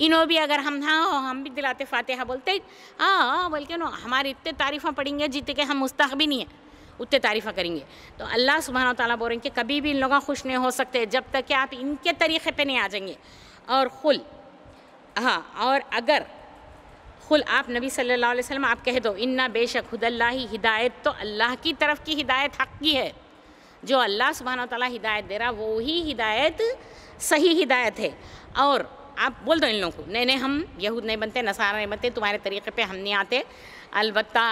इन्हों भी अगर हम हाँ हम भी दिलाते फातिहा बोलते हाँ हाँ बोल के नो, हमारी इतने तारीफ़ें पढ़ेंगे जीते के हम मुस्तक भी नहीं है, उतने तारीफ़ा करेंगे। तो अल्लाह सुबहाना ताला बोल रहे हैं कि कभी भी इन लोग खुश नहीं हो सकते जब तक कि आप इनके तरीक़े पे नहीं आ जाएँगे। और खुल हाँ और अगर खुल आप नबी सल्लल्लाहु अलैहि वसल्लम, आप कह दो, इन्ना बेशक ही हिदायत तो अल्लाह की तरफ़ की हिदायत हक की है। जो अल्लाह सुबहाना ताला हिदायत दे रहा, वो ही हिदायत, सही हिदायत है। और आप बोल दो इन लोगों को, नहीं नहीं, हम यहूद नहीं बनते, नसारा नहीं बनते, तुम्हारे तरीक़े पे हम नहीं आते। अलबत्ता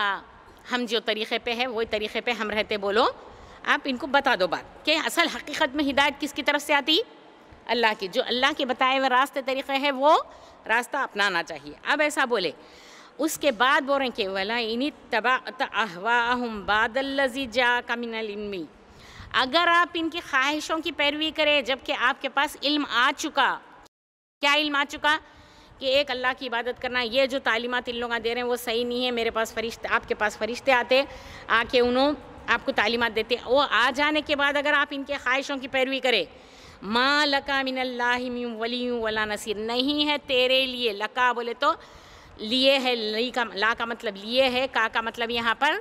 हम जो तरीक़े पे है, वही तरीक़े पे हम रहते, बोलो। आप इनको बता दो बात, कि असल हकीकत में हिदायत किसकी तरफ़ से आती? अल्लाह की, जो अल्लाह के बताए हुए रास्ते तरीक़े है, वो रास्ता अपनाना चाहिए। अब ऐसा बोले, उसके बाद बोल रहे कि, वला इन तबा बादल्लजी जा कमिनल अगर आप इनकी ख्वाहिशों की पैरवी करें, जबकि आपके पास इल्म आ चुका, क्या इल्म आ चुका? कि एक अल्लाह की इबादत करना, ये जो तालीमत इन लोग दे रहे हैं, वो सही नहीं है, मेरे पास फरिश्ते, आपके पास फरिश्ते आते, आके उन्हों आपको तालीमत देते वो आ जाने के बाद अगर आप इनके ख्वाहिशों की पैरवी करें माँ लका मिन वली वला नसीर। नहीं है तेरे लिए लका बोले तो लिए है, ली का, ला का मतलब लिए है, का का मतलब यहाँ पर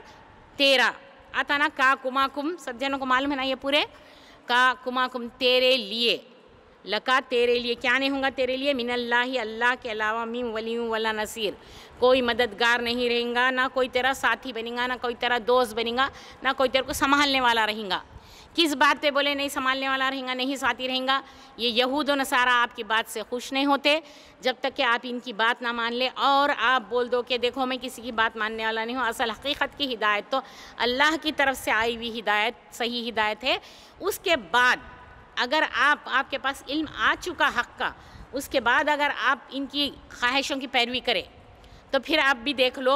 तेरा। आता ना का कुमा कुम सब जनों को मालूम है ना ये पूरे? का कुमा कुम तेरे लिए। लका तेरे लिए, क्या नहीं होगा तेरे लिए? मिनल्ला ही अल्लाह के अलावा मीम वली वला नसीर। कोई मददगार नहीं रहेगा, ना कोई तेरा साथी बनेगा, ना कोई तेरा दोस्त बनेगा, ना कोई तेरे को संभालने वाला रहेगा। किस बात पे बोले, नहीं संभालने वाला रहेगा, नहीं साथी रहेगा? ये यहूद नसारा आपकी बात से खुश नहीं होते। जब तक कि आप इनकी बात ना मान ले, और आप बोल दो कि देखो, मैं किसी की बात मानने वाला नहीं हूँ, असल हकीकत की हिदायत तो अल्लाह की तरफ़ से आई हुई हिदायत, सही हिदायत है। उसके बाद अगर आप, आपके पास इल्म आ चुका हक़ का, उसके बाद अगर आप इनकी ख्वाहिशों की पैरवी करें तो फिर आप भी देख लो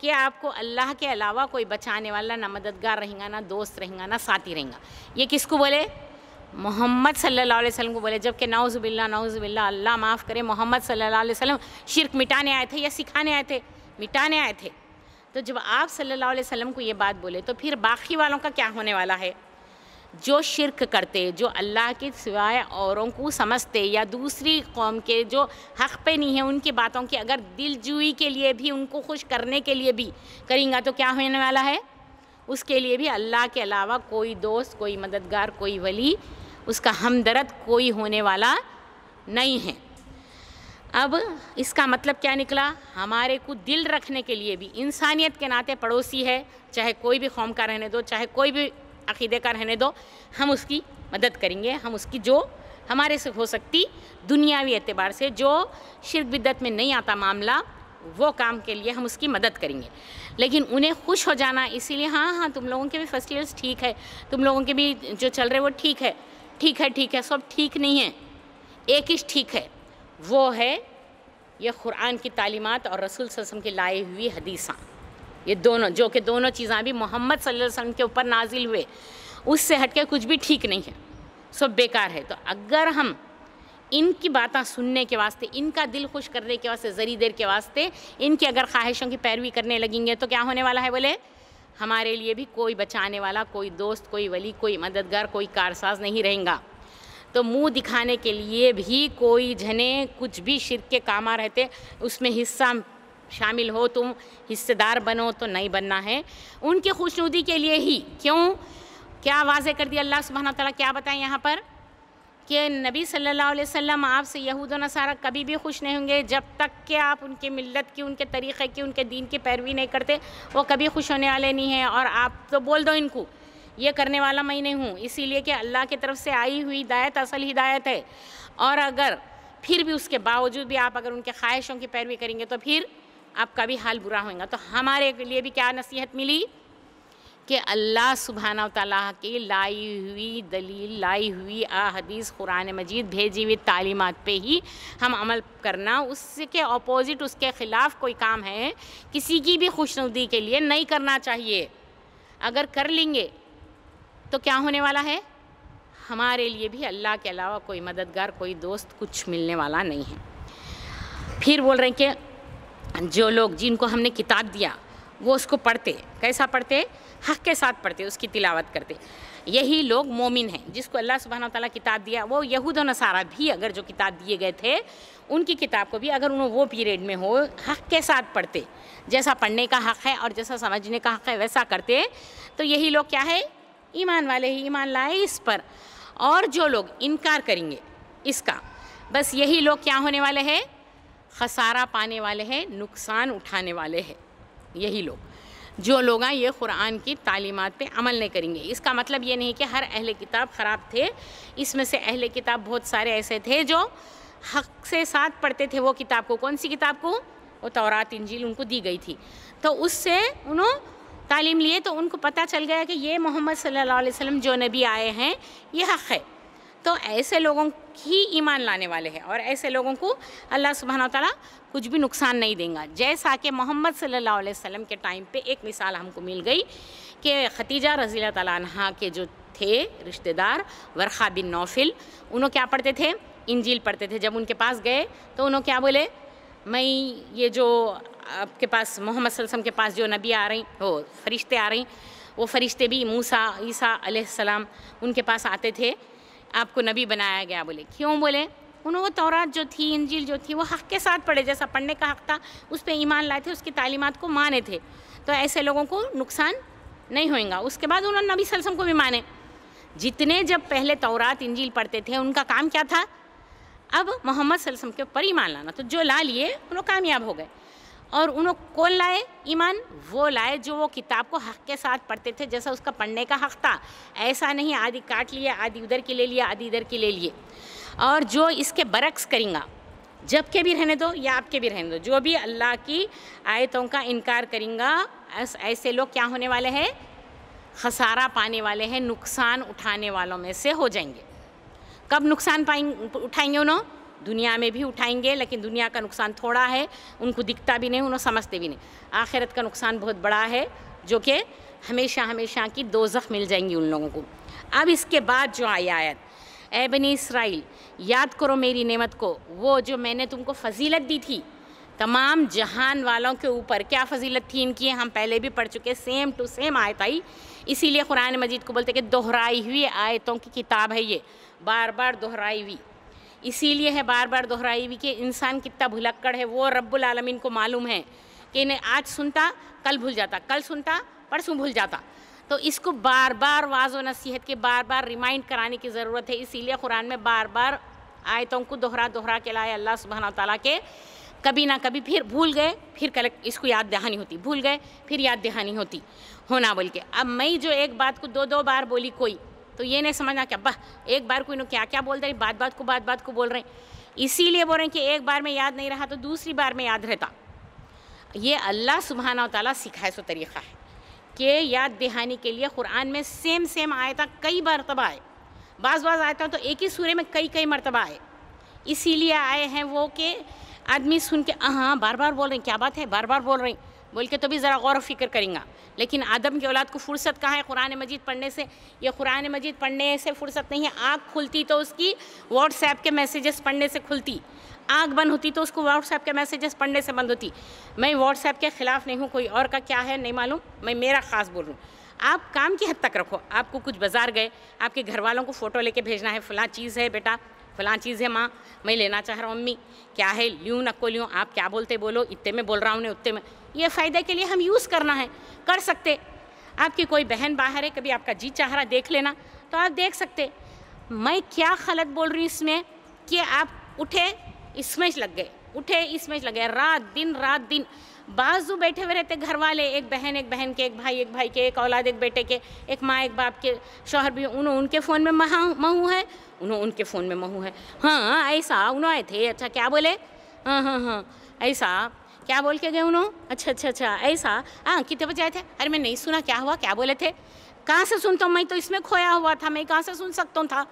कि आपको अल्लाह के अलावा कोई बचाने वाला ना मददगार रहेगा, ना दोस्त रहेगा, ना साथी रहेगा। ये किसको बोले? मोहम्मद सल्लल्लाहु अलैहि वसल्लम को बोले, जबकि नौज़ुबिल्ला नौज़ुबिल्ला अल्लाह माफ़ करे, मोहम्मद सल्लल्लाहु अलैहि वसल्लम शिरक मिटाने आए थे या सिखाने आए थे? मिटाने आए थे। तो जब आप सल्लल्लाहु अलैहि वसल्लम को ये बात बोले तो फिर बाकी वालों का क्या होने वाला है? जो शिरक करते, जो अल्लाह के सिवाय औरों को समझते या दूसरी कौम के जो हक़ पे नहीं है, उनकी बातों की अगर दिलजुई के लिए भी, उनको खुश करने के लिए भी करेंगे तो क्या होने वाला है? उसके लिए भी अल्लाह के अलावा कोई दोस्त, कोई मददगार, कोई वली, उसका हमदर्द कोई होने वाला नहीं है। अब इसका मतलब क्या निकला? हमारे को दिल रखने के लिए भी। इंसानियत के नाते पड़ोसी है, चाहे कोई भी कौम का रहने दो, चाहे कोई भी अकीदे का रहने दो हम उसकी मदद करेंगे, हम उसकी जो हमारे से हो सकती दुनियावी एतबार से जो शिरक बिद्दत में नहीं आता मामला, वो काम के लिए हम उसकी मदद करेंगे। लेकिन उन्हें खुश हो जाना, इसीलिए हाँ हाँ तुम लोगों के भी फेस्टिवल्स ठीक है, तुम लोगों के भी जो चल रहे वो ठीक है ठीक है ठीक है, सब ठीक नहीं है, एक ही ठीक है, वो है ये कुरान की तालीमात और रसूल वसल्लम की लाई हुई हदीसा। ये दोनों, जो कि दोनों चीज़ें भी मोहम्मद सल्लल्लाहु अलैहि वसल्लम के ऊपर नाजिल हुए उससे हट के कुछ भी ठीक नहीं है सब बेकार है। तो अगर हम इनकी बातें सुनने के वास्ते, इनका दिल खुश करने के वास्ते, ज़री देर के वास्ते, इनकी अगर ख्वाहिशों की पैरवी करने लगेंगे तो क्या होने वाला है बोले? हमारे लिए भी कोई बचाने वाला, कोई दोस्त, कोई वली, कोई मददगार, कोई कारसाज नहीं रहेगा। तो मुँह दिखाने के लिए भी कोई जने कुछ भी शिर के कामा रहते उसमें हिस्सा शामिल हो, तुम हिस्सेदार बनो तो नहीं बनना है। उनके खुशनुदी के लिए ही, क्यों? क्या वाजे कर दिया अल्लाह सुबहाना तला क्या बताएँ यहाँ पर? कि नबी सल्लल्लाहु अलैहि वसल्लम आपसे यहूद नसारा कभी भी खुश नहीं होंगे, जब तक कि आप उनके मिल्लत की, उनके तरीक़े की, उनके दीन की पैरवी नहीं करते, वो कभी खुश होने वाले नहीं हैं। और आप तो बोल दो इनको, ये करने वाला मैं नहीं हूँ। इसीलिए कि अल्लाह की तरफ़ से आई हुई हिदायत असल हिदायत है। और अगर फिर भी उसके बावजूद भी आप अगर उनके ख्वाहिशों की पैरवी करेंगे तो फिर आपका भी हाल बुरा होगा तो हमारे लिए भी क्या नसीहत मिली? कि अल्लाह सुबहाना तला की लाई हुई दलील, लाई हुई आ हदीस कुरान मजीद भेजी हुई तालीमत पे ही हम अमल करना, उसके अपोज़िट उसके ख़िलाफ़ कोई काम है, किसी की भी खुशनुदी के लिए नहीं करना चाहिए। अगर कर लेंगे तो क्या होने वाला है? हमारे लिए भी अल्लाह के अलावा कोई मददगार, कोई दोस्त कुछ मिलने वाला नहीं है। फिर बोल रहे हैं कि जो लोग जिनको हमने किताब दिया, वो उसको पढ़ते। कैसा पढ़ते? हक के साथ पढ़ते, उसकी तिलावत करते। यही लोग मोमिन हैं, जिसको अल्लाह सुबहाना ताला किताब दिया। वो यहूद नसारा भी अगर जो किताब दिए गए थे, उनकी किताब को भी अगर उन्होंने वो पीरियड में हो, हक के साथ पढ़ते। जैसा पढ़ने का हक है और जैसा समझने का हक है, वैसा करते। तो यही लोग क्या है? ईमान वाले ही, ईमान लाए इस पर। और जो लोग इनकार करेंगे, इसका। बस यही लोग क्या होने वाले हैं? खसारा पाने वाले हैं, नुकसान उठाने वाले हैं। यही लोग। जो लोग हैं, ये कुरान की तालीमात पे अमल नहीं करेंगे। इसका मतलब ये नहीं कि हर अहले किताब ख़राब थे। इसमें से अहले किताब बहुत सारे ऐसे थे जो हक से साथ पढ़ते थे। वो किताब को, कौन सी किताब को? वो तौरात, इंजील उनको दी गई थी। तो उससे उन्होंने तालीम लिए तो उनको पता चल गया कि ये मोहम्मद सल्लल्लाहु अलैहि वसल्लम जो नबी आए हैं, ये हक़ है। तो ऐसे लोगों ही ईमान लाने वाले हैं और ऐसे लोगों को अल्लाह सुबहाना ताला कुछ भी नुकसान नहीं देगा। जैसा कि मोहम्मद अलैहि वसल्लम के टाइम पे एक मिसाल हमको मिल गई कि खतीजा रज़ी तहा के जो थे रिश्तेदार वर्षा बिन नौफिल उन्होंने क्या पढ़ते थे? इंजील पढ़ते थे। जब उनके पास गए तो उन्होंने क्या बोले? मैं ये जो आपके पास, मोहम्मद वसल्लम के पास जो नबी आ रही हो फरिश्ते आ रही, वो फरिश्ते भी मूसा, ईसा अलैहिस्सलाम उनके पास आते थे। आपको नबी बनाया गया बोले। क्यों बोले? उन्होंने वो तौरात जो थी, इंजिल जो थी, वो हक़ के साथ पढ़े, जैसा पढ़ने का हक़ था, उस पर ईमान लाए थे, उसकी तालीमत को माने थे। तो ऐसे लोगों को नुकसान नहीं होएगा। उसके बाद उन्होंने नबी सलसम को भी माने। जितने जब पहले तौरात इंजिल पढ़ते थे, उनका काम क्या था? अब मोहम्मद सल्लम के ऊपर ईमान लाना। तो जो ला लिए उन्होंने कामयाब हो गए। और उन्होंने कौन लाए? ईमान? वो लाए जो वो किताब को हक़ के साथ पढ़ते थे, जैसा उसका पढ़ने का हक़ था। ऐसा नहीं, आदि काट लिया आदि उधर के ले लिया आदि इधर के ले लिए। और जो इसके बरक्स करेंगा, जब के भी रहने दो या आपके भी रहने दो, जो भी अल्लाह की आयतों का इनकार करेंगा, ऐसे लोग क्या होने वाले हैं? खसारा पाने वाले हैं, नुकसान उठाने वालों में से हो जाएँगे। कब नुकसान पाएँगे उठाएँगे उन्होंने दुनिया में भी उठाएँगे, लेकिन दुनिया का नुकसान थोड़ा है। उनको दिखता भी नहीं, उन्हें समझते भी नहीं। आखिरत का नुकसान बहुत बड़ा है, जो कि हमेशा हमेशा की दो मिल जाएँगी उन लोगों को। अब इसके बाद जो आई आयत ए बनी इसराइल, याद करो मेरी नेमत को। वो जो मैंने तुमको फजीलत दी थी, तमाम जहान वालों के ऊपर क्या फजीलत थी? इनकी हम पहले भी पढ़ चुके सेम टू सेम आयत आई। इसीलिए कुरान मजीद को बोलते कि दोहराई हुई आयतों की किताब है ये बार बार दोहराई हुई। इसीलिए है बार बार दोहराई हुई कि इंसान कितना भुलक्कड़ है, वो रब्बुल आलमीन को मालूम है कि इन्हें आज सुनता, कल भूल जाता, कल सुनता, परसों भूल जाता। तो इसको बार बार वाज व नसीहत के बार बार रिमाइंड कराने की ज़रूरत है, इसीलिए कुरान में बार बार आयतों को दोहरा दोहरा के लाए अल्लाह सुबहाना ताला के। कभी ना कभी फिर भूल गए, फिर कल इसको याद दहानी होती, भूल गए, फिर याद दहानी होती, होना बोल के अब मैं जो एक बात को दो दो बार बोली कोई तो ये नहीं समझना कि अब्बा, एक बार कोई क्या क्या बोल रही बात बात को बात बात को बोल रहे हैं। इसीलिए बोल रहे हैं कि एक बार में याद नहीं रहा तो दूसरी बार में याद रहता। ये अल्लाह सुबहाना ताला सिखाए सो तरीक़ा है कि याद दहानी के लिए कुरान में सेम सेम आयता कई मरतबा आए। बाज़ बाज़ आयता तो एक ही सूर्य में कई कई मरतबा आए। इसीलिए आए हैं वो कि आदमी सुन के हाँ बार बार बोल रहे हैं, क्या बात है? बार बार बोल रहे हैं। बोल के तो भी ज़रा गौर फ़िक्र करेंगे। लेकिन आदम की औलाद को फुर्सत कहाँ है? कुरान मजीद पढ़ने से। ये कुरान मजीद पढ़ने से फुर्सत नहीं है। आँख खुलती तो उसकी व्हाट्सएप के मैसेजेस पढ़ने से खुलती। आँख बंद होती तो उसको व्हाट्सएप के मैसेजेस पढ़ने से बंद होती। मैं व्हाट्सएप के ख़िलाफ़ नहीं हूँ, कोई और का क्या है, नहीं मालूम। मैं मेरा ख़ास बोल रहा हूँ। आप काम की हद तक रखो। आपको कुछ बाज़ार गए, आपके घर वालों को फ़ोटो लेके भेजना है, फ़लाँ चीज़ है बेटा। फलां चीज़ है माँ, मैं लेना चाह रहा हूँ, मम्मी, क्या है, ल्यूँ नको ल्यूँ, आप क्या बोलते बोलो, इतने में बोल रहा हूँ उतने में। ये फ़ायदे के लिए हम यूज़ करना है, कर सकते। आपकी कोई बहन बाहर है, कभी आपका जी चाह रहा देख लेना तो आप देख सकते। मैं क्या गलत बोल रही हूँ इसमें, कि आप उठे, इसमें लग गए, उठे, इसमें लग गए, रात दिन रात दिन। बाजू बैठे हुए रहते घर वाले एक बहन एक बहन के, एक भाई एक भाई के, एक औलाद, एक बेटे के, एक माँ, एक बाप के, शोहर भी, उन्हों, उनके फ़ोन में महा महू है, उन्हों, उनके फ़ोन में महू है। हाँ ऐसा उन्होंने आए थे अच्छा क्या बोले? हाँ हाँ हाँ ऐसा, क्या बोल के गए उन्होंने अच्छा अच्छा अच्छा ऐसा हाँ कितने बजे आए थे? अरे, मैं नहीं सुना, क्या हुआ, क्या बोले थे? कहाँ से सुनता हूँ, मैं तो इसमें खोया हुआ था, मैं कहाँ से सुन सकता हूँ था?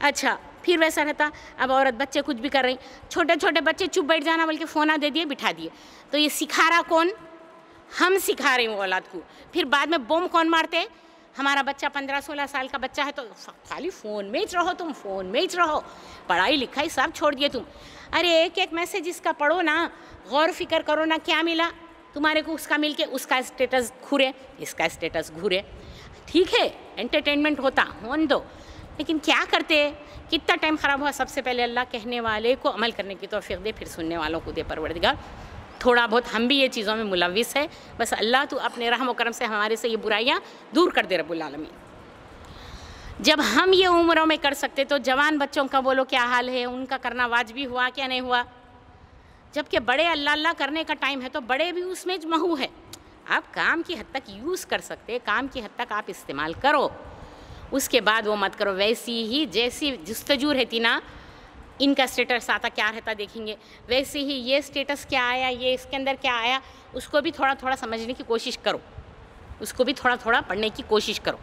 अच्छा फिर वैसा रहता। अब औरत बच्चे कुछ भी कर रही। छोटे छोटे बच्चे चुप बैठ जाना, बल्कि फ़ोना दे दिए, बिठा दिए। तो ये सिखा रहा कौन? हम सिखा रहे हैं औलाद को। फिर बाद में बोम कौन मारते? हमारा बच्चा पंद्रह सोलह साल का बच्चा है तो खाली फ़ोन में ही रहो तुम, फ़ोन में ही रहो। पढ़ाई लिखाई सब छोड़ दिए तुम। अरे एक एक मैसेज इसका पढ़ो ना। गौर फ़िक्र करो ना, क्या मिला? तुम्हारे को उसका मिल के उसका स्टेटस घूरे, इसका स्टेटस घूरे। ठीक है एंटरटेनमेंट होता, होन दो। लेकिन क्या करते? कितना टाइम ख़राब हुआ? सबसे पहले अल्लाह कहने वाले को अमल करने की तोफ़ी दे, फिर सुनने वालों को दे, परवरदिगार। थोड़ा बहुत हम भी ये चीज़ों में मुलविस है। बस अल्लाह तो अपने रहम करम से हमारे से ये बुराइयाँ दूर कर दे रब्बुल आलमीन। जब हम ये उम्रों में कर सकते तो जवान बच्चों का बोलो, क्या हाल है? उनका करना वाजबी हुआ क्या नहीं हुआ? जबकि बड़े अल्लाह अल्लाह करने का टाइम है तो बड़े भी उसमें महू है। आप काम की हद तक यूज़ कर सकते, काम की हद तक आप इस्तेमाल करो। उसके बाद वो मत करो। वैसी ही, जैसी जस्तजू रहती ना इनका स्टेटस आता, क्या रहता देखेंगे। वैसे ही ये स्टेटस क्या आया, ये इसके अंदर क्या आया, उसको भी थोड़ा थोड़ा समझने की कोशिश करो। उसको भी थोड़ा थोड़ा पढ़ने की कोशिश करो।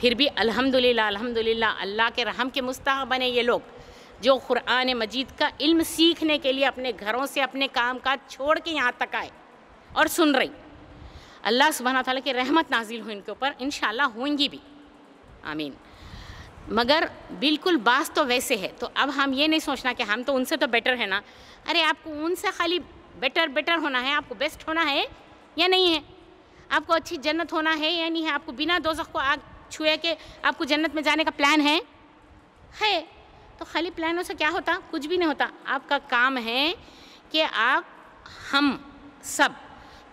फिर भी अल्हम्दुलिल्लाह अल्हम्दुलिल्लाह, अल्लाह के रहम के मुस्तक बने ये लोग, जो क़ुरान मजीद का इल्म सीखने के लिए अपने घरों से अपने काम काज छोड़ के यहाँ तक आए और सुन रही। अल्लाह सुबहाना ताला की रहमत नाजिल हो इनके ऊपर इन होंगी भी। आमीन। मगर बिल्कुल बास तो वैसे है। तो अब हम ये नहीं सोचना कि हम तो उनसे तो बेटर है ना। अरे, आपको उनसे खाली बेटर बेटर होना है, आपको बेस्ट होना है या नहीं है? आपको अच्छी जन्नत होना है या नहीं है? आपको बिना दोजख को आग छुए के आपको जन्नत में जाने का प्लान है? है। तो खाली प्लानों से क्या होता? कुछ भी नहीं होता। आपका काम है कि आप, हम सब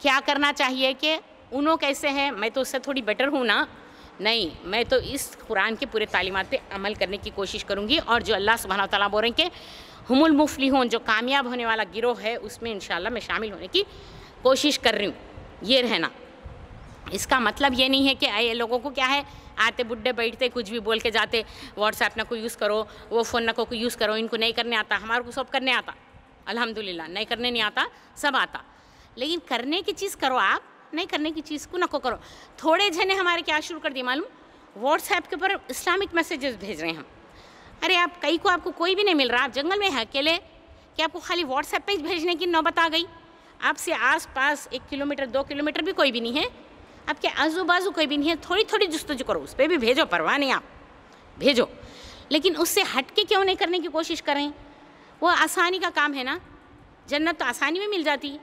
क्या करना चाहिए कि उन्हों कैसे हैं? मैं तो उससे थोड़ी बेटर हूँ ना। नहीं, मैं तो इस कुरान के पूरे तालीमत पे अमल करने की कोशिश करूँगी और जो अल्लाह सुबहाना तला बोल रहे हैं कि हमुल हूँ जो कामयाब होने वाला गिरोह है, उसमें इन मैं शामिल होने की कोशिश कर रही हूँ। ये रहना। इसका मतलब ये नहीं है कि ये लोगों को क्या है? आते बुढ़े बैठते, कुछ भी बोल के जाते व्हाट्सएप ना को यूज़ करो, वो फ़ोन ना को यूज़ करो, इनको नहीं करने आता, हमारे को सब करने आता। अल्हम्दुलिल्लाह, नहीं करने नहीं आता, सब आता। लेकिन करने की चीज़ करो आप नहीं करने की चीज़ को नको करो। थोड़े जने हमारे क्या शुरू कर दिए मालूम? व्हाट्सएप के ऊपर इस्लामिक मैसेजेस भेज रहे हैं हम। अरे आप कहीं को आपको कोई भी नहीं मिल रहा, आप जंगल में हैं, अकेले? कि आपको खाली व्हाट्सएप पे भेजने की नौबत आ गई? आपसे आस पास एक किलोमीटर, दो किलोमीटर भी कोई भी नहीं है। आपके आजू बाजू कोई भी नहीं है। थोड़ी थोड़ी जुस्तजू करो, उस पर भी भेजो, परवाह नहीं आप। भेजो। लेकिन उससे हट के क्यों नहीं करने की कोशिश करें? वो आसानी का काम है ना? जन्नत तो आसानी में मिल जाती।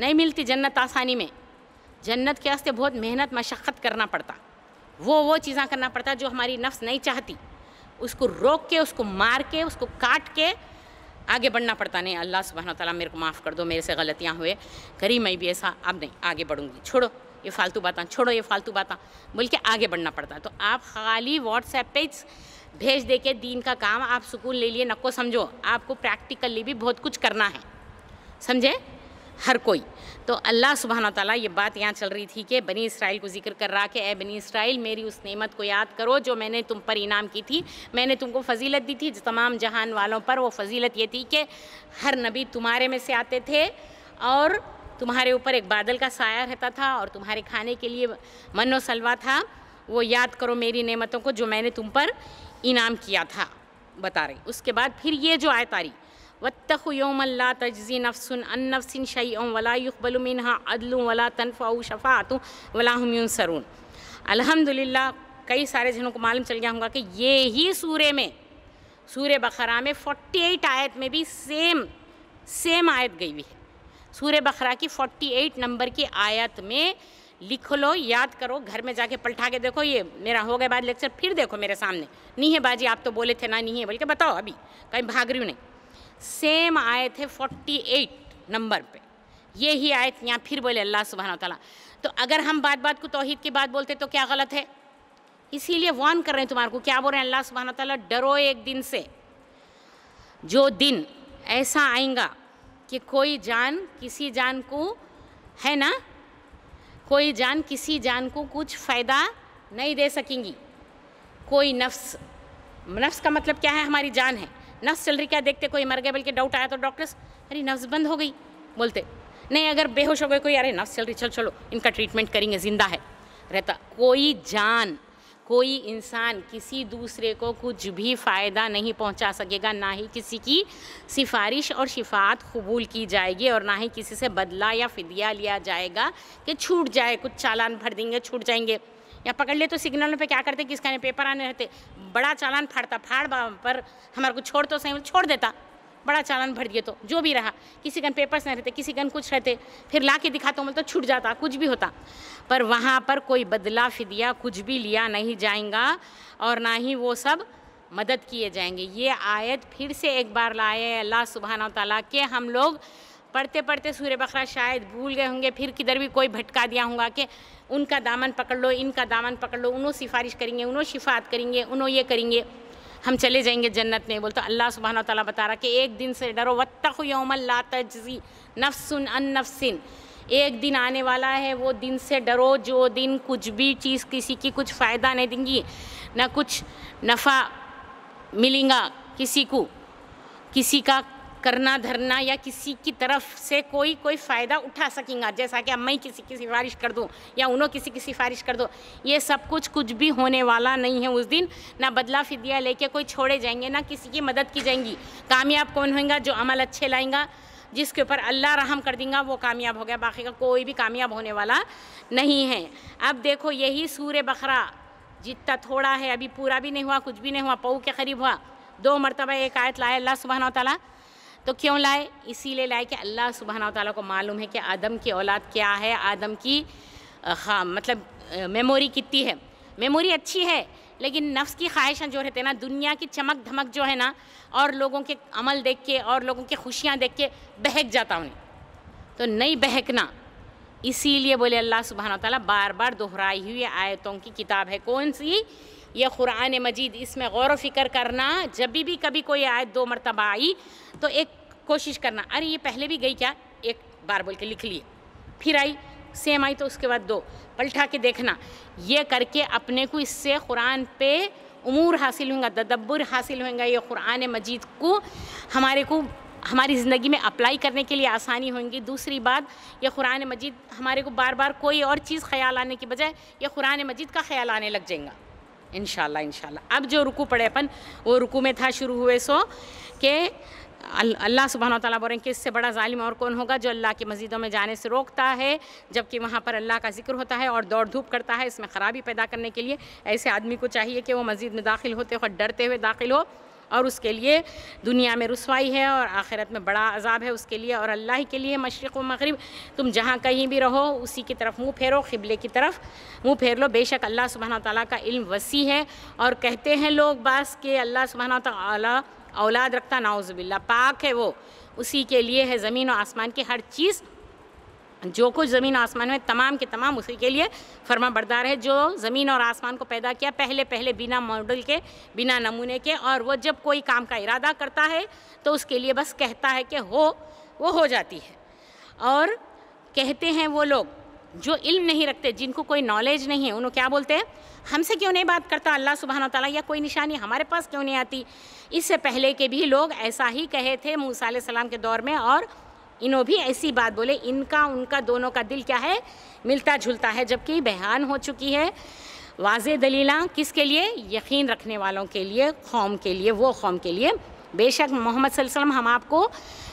नहीं मिलती जन्नत आसानी में। जन्नत के वास्ते बहुत मेहनत, मशक्क़त करना पड़ता। वो वो चीज़ें करना पड़ता जो हमारी नफ्स नहीं चाहती। उसको रोक के, उसको मार के, उसको काट के आगे बढ़ना पड़ता। नहीं, अल्लाह सुबहाना ताला मेरे को माफ़ कर दो, मेरे से गलतियाँ हुए। करी मैं भी ऐसा, अब नहीं, आगे बढ़ूँगी। छोड़ो, ये फालतू बातें, छोड़ो ये फालतू बातें बोल के आगे बढ़ना पड़ता। है तो आप खाली व्हाट्सएप पे भेज दे के दीन का काम आप सुकून ले लिए नको समझो। आपको प्रैक्टिकली भी बहुत कुछ करना है। समझे? हर कोई। तो अल्लाह सुबहाना ताला ये बात यहाँ चल रही थी कि बनी इसराइल को ज़िक्र कर रहा कि ए बनी इसराइल, मेरी उस नेमत को याद करो जो मैंने तुम पर इनाम की थी। मैंने तुमको फजीलत दी थी। तमाम जहान वालों पर वो फजीलत ये थी कि हर नबी तुम्हारे में से आते थे और तुम्हारे ऊपर एक बादल का साया रहता था और तुम्हारे खाने के लिए मनो सलवा था। वो याद करो मेरी नेमतों को जो मैंने तुम पर इनाम किया था। बता रही। उसके बाद फिर ये जो आयत आ वत्तखु तजजी नफ्सुन अन नफ्सिन शैअन वला युक़बलु मिनहा अदलु वला तनफ़उ शफ़ाअतु वला हुम युनसरून अल्हम्दुलिल्लाह कई सारे जनों को मालूम चल गया होगा कि ये ही सूरे में सूर्य बकरा में 48 आयत में भी सेम सेम आयत गई हुई है सूर्य बकरा की 48 नंबर की आयत में लिख लो याद करो घर में जाके पलटा के देखो ये मेरा हो गया बाद लेक्चर फिर देखो मेरे सामने नहीं है बाजी आप तो बोले थे ना नहीं है बल्कि बताओ अभी कहीं भाग रही हूँ नहीं सेम आयत है 48 नंबर पे। ये ही आयत यहाँ फिर बोले, अल्लाह सुबहान तला तो अगर हम बात बात को तोहीद की बात बोलते तो क्या गलत है? इसीलिए वार्न कर रहे हैं तुम्हारे को, क्या बोल रहे हैं? अल्लाह सुबहान ताला डरो एक दिन से। जो दिन ऐसा आएगा कि कोई जान किसी जान को, है ना? कोई जान किसी जान को कुछ फ़ायदा नहीं दे सकेंगी। कोई नफ्स नफ्स का मतलब क्या है? हमारी जान है। नफ्स चल रही, क्या देखते कोई मर गए बल्कि डाउट आया तो डॉक्टर्स अरे नफ्स बंद हो गई, बोलते, नहीं, अगर बेहोश हो गए कोई, अरे नफ्स चल रही, चल, चलो, इनका ट्रीटमेंट करेंगे, ज़िंदा है। रहता, कोई जान, कोई इंसान किसी दूसरे को कुछ भी फ़ायदा नहीं पहुँचा सकेगा, ना ही किसी की सिफारिश और शिफात कबूल की जाएगी और ना ही किसी से बदला या फिदिया लिया जाएगा कि छूट जाए, कुछ चालान भर देंगे, छूट जाएँगे। या पकड़ ले तो सिग्नल पे क्या करते किसका पेपर आने रहते बड़ा चालान फाड़ता, फाड़ पर हमारे को छोड़ तो सही, छोड़ देता। बड़ा चालान भर दिए तो जो भी रहा, किसी कन पेपर्स नहीं रहते, किसी कन कुछ रहते, फिर ला के दिखाता तो छूट जाता, कुछ भी होता। पर वहाँ पर कोई बदला फिदिया कुछ भी लिया नहीं जाएगा, और ना ही वो सब मदद किए जाएँगे। ये आयत फिर से एक बार लाए अल्लाह सुबहाना तला के, हम लोग पढ़ते पढ़ते सूर्य बकरा शायद भूल गए होंगे, फिर किधर भी कोई भटका दिया होगा कि उनका दामन पकड़ लो, इनका दामन पकड़ लो, उन्हों सिफारिश करेंगे, उन्हों शिफात करेंगे, उन्हों ये करेंगे। हम चले जाएँगे जन्नत में, बोलते अल्लाह सुबहाना ताला बता रहा कि एक दिन से डरो यौमल ला तजजी नफ्सुन अन नफ्सिन। एक दिन आने वाला है, वो दिन से डरो, जो दिन कुछ भी चीज़ किसी की कुछ फ़ायदा नहीं देंगी, ना कुछ नफ़ा मिलेगा किसी को, किसी का करना, धरना या किसी की तरफ़ से कोई कोई फ़ायदा उठा सकेंगा। जैसा कि अब मैं किसी की सिफारिश कर दूँ या उन्हों किसी की सिफारिश कर दो, ये सब कुछ कुछ भी होने वाला नहीं है उस दिन। ना बदला फिदिया लेके कोई छोड़े जाएँगे, ना किसी की मदद की जाएँगी। कामयाब कौन होएगा जो अमल अच्छे लाएँगा? जिसके ऊपर अल्लाह रहम कर देंगे, वो कामयाब हो गया। बाकी का कोई भी कामयाब होने वाला नहीं है। अब देखो, यही सूर्य बकरा जितना थोड़ा है, अभी पूरा भी नहीं हुआ, कुछ भी नहीं हुआ, पऊ के करीब हुआ। दो मरतबा एक आयत लाए अल्लाह सुबहाना ताला तो क्यों लाए? इसीलिए लाए कि अल्लाह सुबहाना ताला को मालूम है कि आदम की औलाद क्या है, आदम की हाँ मतलब मेमोरी कितनी है। मेमोरी अच्छी है, लेकिन नफ्स की ख्वाहिशें जो रहते हैं ना, दुनिया की चमक धमक जो है ना, और लोगों के अमल देख के, और लोगों की खुशियाँ देख के बहक जाता उन्हें तो नहीं बहकना, इसीलिए बोले अल्लाह सुबहाना ताला बार बार दोहराई हुई आयतों की किताब है। कौन सी? ये क़ुरान मजीद इसमें गौर फ़िक्र करना, जब भी कभी कोई आयत दो मरतबा आई तो एक कोशिश करना, अरे ये पहले भी गई क्या? एक बार बोल के लिख लिए। फिर आई सेम आई तो उसके बाद दो। पलटा के देखना, ये करके अपने को इससे कुरान पे उमूर हासिल होंगे, तदब्बर हासिल होंगे, ये कुरान मजीद को हमारे को, हमारी ज़िंदगी में अप्लाई करने के लिए आसानी होंगी। दूसरी बात, ये कुरान मजीद हमारे को बार बार कोई और चीज़ ख्याल आने की बजाय, ये कुरान मजीद का ख्याल आने लग जाएगा। इन इनशाला अब जो रुकू पड़े अपन, वो रुकू में था, शुरू हुए सो, के अल्लाह सुबहान तला बोल रहे हैं कि इससे बड़ा ालिम और कौन होगा जो अल्लाह की मस्जिदों में जाने से रोकता है, जबकि वहाँ पर अल्लाह का ज़िक्र होता है और दौड़ धूप करता है इसमें ख़राबी पैदा करने के लिए। ऐसे आदमी को चाहिए कि वो मस्जिद में दाखिल होते हो डरते हुए दाखिल हो। और उसके लिए दुनिया में रसवाई है और आखिरत में बड़ा अजाब है उसके लिए और अल्लाह के लिए मशरक़ व मगरब। तुम जहाँ कहीं भी रहो, उसी की तरफ़ मुँह फेरो, क़िबले की तरफ़ मुँह फेर लो। बेशक अल्लाह सुबहाना ताला का इल्म वसी है और कहते हैं लोग बास के अल्लाह सुबहाना ताला औलाद रखता नाउज़बिल्ला पाक है वो। उसी के लिए है ज़मीन और आसमान की हर चीज़ जो कुछ ज़मीन आसमान में तमाम के तमाम उसी के लिए फर्मा बरदार है। जो ज़मीन और आसमान को पैदा किया पहले पहले बिना मॉडल के, बिना नमूने के, और वो जब कोई काम का इरादा करता है तो उसके लिए बस कहता है कि हो, वो हो जाती है। और कहते हैं वो लोग, जो इल्म नहीं रखते, जिनको कोई नॉलेज नहीं है उन्होंने क्या बोलते हैं? हमसे क्यों नहीं बात करता अल्लाह सुबहाना ताला या कोई निशानी हमारे पास क्यों नहीं आती? इससे पहले के भी लोग ऐसा ही कहे थे मूसा सलाम के दौर में, और इन्हों भी ऐसी बात बोले, इनका, उनका दोनों का दिल क्या है? मिलता जुलता है, जबकि बयान हो चुकी है। वाज दलीला, किसके लिए? यकीन रखने वालों के लिए, कौम के लिए, वो कौम के लिए। बेशक मोहम्मद वसल्लम हम आपको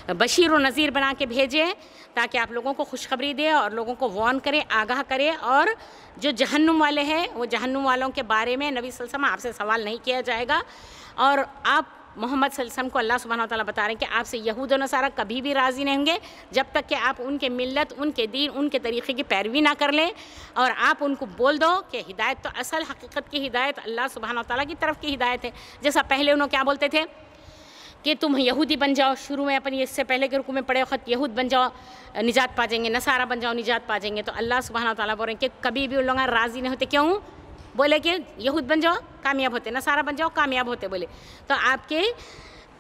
बशीर और नज़ीर बना के भेजे, ताकि आप लोगों को खुशखबरी दे और लोगों को वॉर्न करें, आगाह करें। और जो जहन्नुम वाले हैं, वो जहन्नुम वालों के बारे में नबी वसल्लम आपसे सवाल नहीं किया जाएगा। और आप मोहम्मद वसल्लम को अल्लाह सुबहान ताला बता रहे हैं कि आपसे यहूद नसारा कभी भी राज़ी नहीं होंगे जब तक कि आप उनके मिल्लत, उनके दीन, उनके तरीक़े की पैरवी ना कर लें। और आप उनको बोल दो कि हिदायत तो असल हकीकत की हिदायत, अल्लाह सुबहान ताला की तरफ़ की हिदायत है। जैसा पहले उन्होंने क्या बोलते थे? कि तुम यहूदी बन जाओ, शुरू में अपनी इससे पहले के रुकू में पड़े वक्त यहूद बन जाओ, निजात पा जाएँगे, नसारा बन जाओ, निजात पा जाएँगे। तो अल्लाह सुबहान ताला बोल रहे हैं कि कभी भी उन लोग राज़ी नहीं होते। क्यों? बोले कि यहूद बन जाओ, कामयाब होते। नसारा बन जाओ, कामयाब होते बोले। तो आपके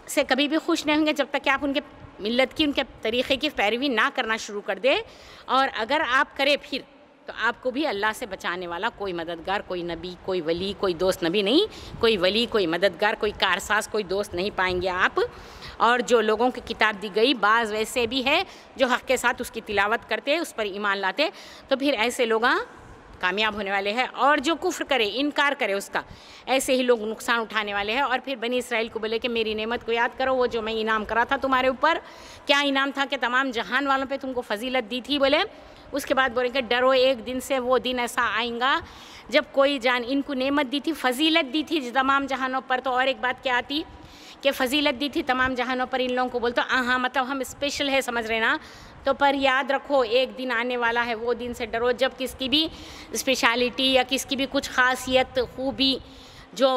से कभी भी खुश नहीं होंगे जब तक कि आप उनके मिलत की, उनके तरीक़े की पैरवी ना करना शुरू कर दे। और अगर आप करें फिर तो आपको भी अल्लाह से बचाने वाला कोई मददगार, कोई नबी, कोई वली, कोई दोस्त, नबी नहीं, कोई वली, कोई मददगार, कोई कारसाज, कोई दोस्त नहीं पाएँगे आप। और जो लोगों की किताब दी गई, बाज़ वैसे भी है जो हक़ के साथ उसकी तिलावत करते उस पर ईमान लाते तो फिर ऐसे लोग कामयाब होने वाले हैं और जो कुफ्र करे, इनकार करे उसका। ऐसे ही लोग नुकसान उठाने वाले हैं और फिर बनी इसराइल को बोले कि मेरी नेमत को याद करो, वो जो मैं इनाम करा था तुम्हारे ऊपर, क्या इनाम था कि तमाम जहान वालों पे तुमको फजीलत दी थी बोले? उसके बाद बोले कि डरो, एक दिन से वो दिन ऐसा आएगा, जब कोई जान इनको नेमत दी थी, फजीलत दी थी तमाम जहानों पर तो और एक बात क्या आती? कि फजीलत दी थी तमाम जहानों पर इन लोगों को बोलते हाँ मतलब हम स्पेशल है, समझ रहे ना? तो पर याद रखो, एक दिन आने वाला है, वो दिन से डरो, जब किसकी भी स्पेशलिटी या किसकी भी कुछ खासियत, खूबी, जो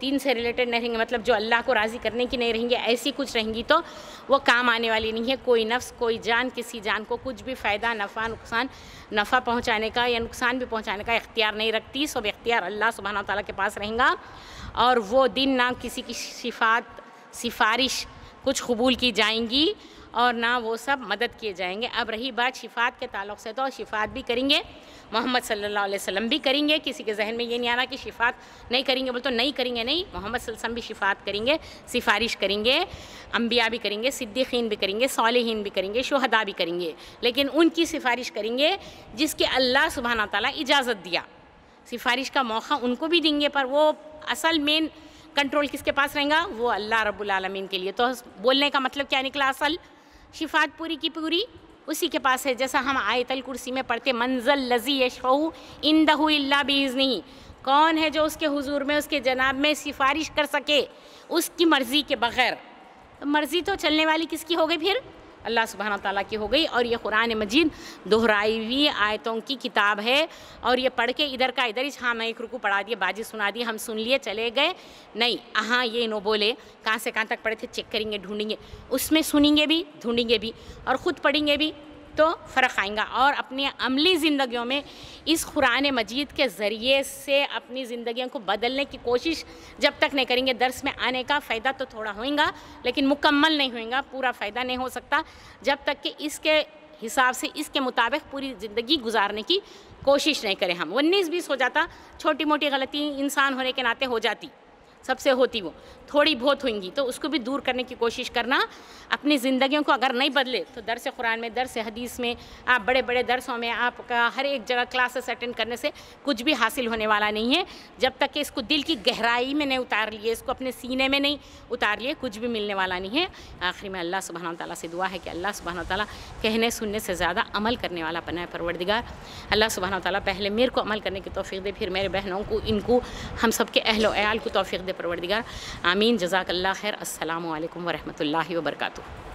दीन से रिलेटेड नहीं रहेंगे मतलब जो अल्लाह को राज़ी करने की नहीं रहेंगे, ऐसी कुछ रहेंगी तो वो काम आने वाली नहीं है। कोई नफ्स, कोई जान, किसी जान को कुछ भी फ़ायदा, नफ़ा, नुकसान, नफ़ा पहुँचाने का या नुकसान भी पहुँचाने का इख्तियार नहीं रखती, सब इख्तियार अल्लाह सुबहाना ताला के पास रहेगा। और वो दिन ना किसी की शिफात सिफारिश कुछ कबूल की जाएँगी और ना वो सब मदद किए जाएँगे। अब रही बात शिफात के ताल्लुक़ से तो शिफात भी करेंगे, मोहम्मद सल्लल्लाहु अलैहि वसल्लम भी करेंगे। किसी के जहन में ये नहीं आना कि शिफात नहीं करेंगे, बोल तो नहीं करेंगे नहीं, मोहम्मद वसल्लम भी शिफात करेंगे, सिफारिश करेंगे अम्बिया भी करेंगे, सिद्दीकीन भी करेंगे, सालहीन भी करेंगे, शहदा भी करेंगे। लेकिन उनकी सिफारिश करेंगे जिसके अल्लाह सुबहाना ताला इजाज़त दिया। सिफारिश का मौका उनको भी देंगे, पर वो असल मेन कंट्रोल किसके पास रहेगा? वो अल्लाह रब्बुल आलमीन के लिए। तो बोलने का मतलब क्या निकला असल? शिफात पूरी की पूरी उसी के पास है, जैसा हम आयतल कुर्सी में पढ़ते, मंजल लजी यशफ़ू इन दहू इल्ला बीज़ नहीं कौन है जो उसके हुजूर में, उसके जनाब में सिफारिश कर सके? उसकी मर्ज़ी के बग़ैर। तो मर्ज़ी तो चलने वाली किसकी हो गई फिर? अल्लाह सुबहान तला की हो गई और ये कुरान मजीद दोहराई हुई आयतों की किताब है। और ये पढ़ के इधर का इधर ही हाँ मैं एक रुकू पढ़ा दिए बाजी सुना दी, हम सुन लिए, चले गए। नहीं हाँ ये नो बोले, कहाँ से कहाँ तक पढ़े थे, चेक करेंगे, ढूंढेंगे। उसमें सुनेंगे भी, ढूंढेंगे भी और ख़ुद पढ़ेंगे भी। तो फ़र्क आएगा। और अपनी अमली ज़िंदगियों में इस कुरान मजीद के ज़रिए से अपनी ज़िंदगियों को बदलने की कोशिश जब तक नहीं करेंगे, दर्स में आने का फ़ायदा तो थोड़ा होएगा, लेकिन मुकम्मल नहीं होएगा, पूरा फ़ायदा नहीं हो सकता जब तक कि इसके हिसाब से, इसके मुताबिक पूरी ज़िंदगी गुजारने की कोशिश नहीं करें हम। उन्नीस बीस हो जाता छोटी मोटी गलती इंसान होने के नाते हो जाती। सबसे होती वो। थोड़ी बहुत होंगी तो उसको भी दूर करने की कोशिश करना। अपनी ज़िंदगियों को अगर नहीं बदले तो दरस कुरान में दरस हदीस में, आप बड़े बड़े दरसों में, आपका हर एक जगह क्लासेस अटेंड करने से कुछ भी हासिल होने वाला नहीं है। जब तक कि इसको दिल की गहराई में नहीं उतार लिए, इसको अपने सीने में नहीं उतार लिए, कुछ भी मिलने वाला नहीं है। आखिर में अल्लाह सुबहान ताली से दुआ है कि अल्लाह सुबहान ताली कहने, सुनने से ज़्यादा अमल करने वाला बनाए परवरदिगार। अल्लाह सुबहान ताली पहले मेरे को अमल करने की तोफ़ी दे, फिर मेरे बहनों को, इनको, हम सब के अहल आयाल को तोफ़ी दे। परवरदिगार. आमीन. जजाकल्ला खैर. असल वरहमल वबरकातुहू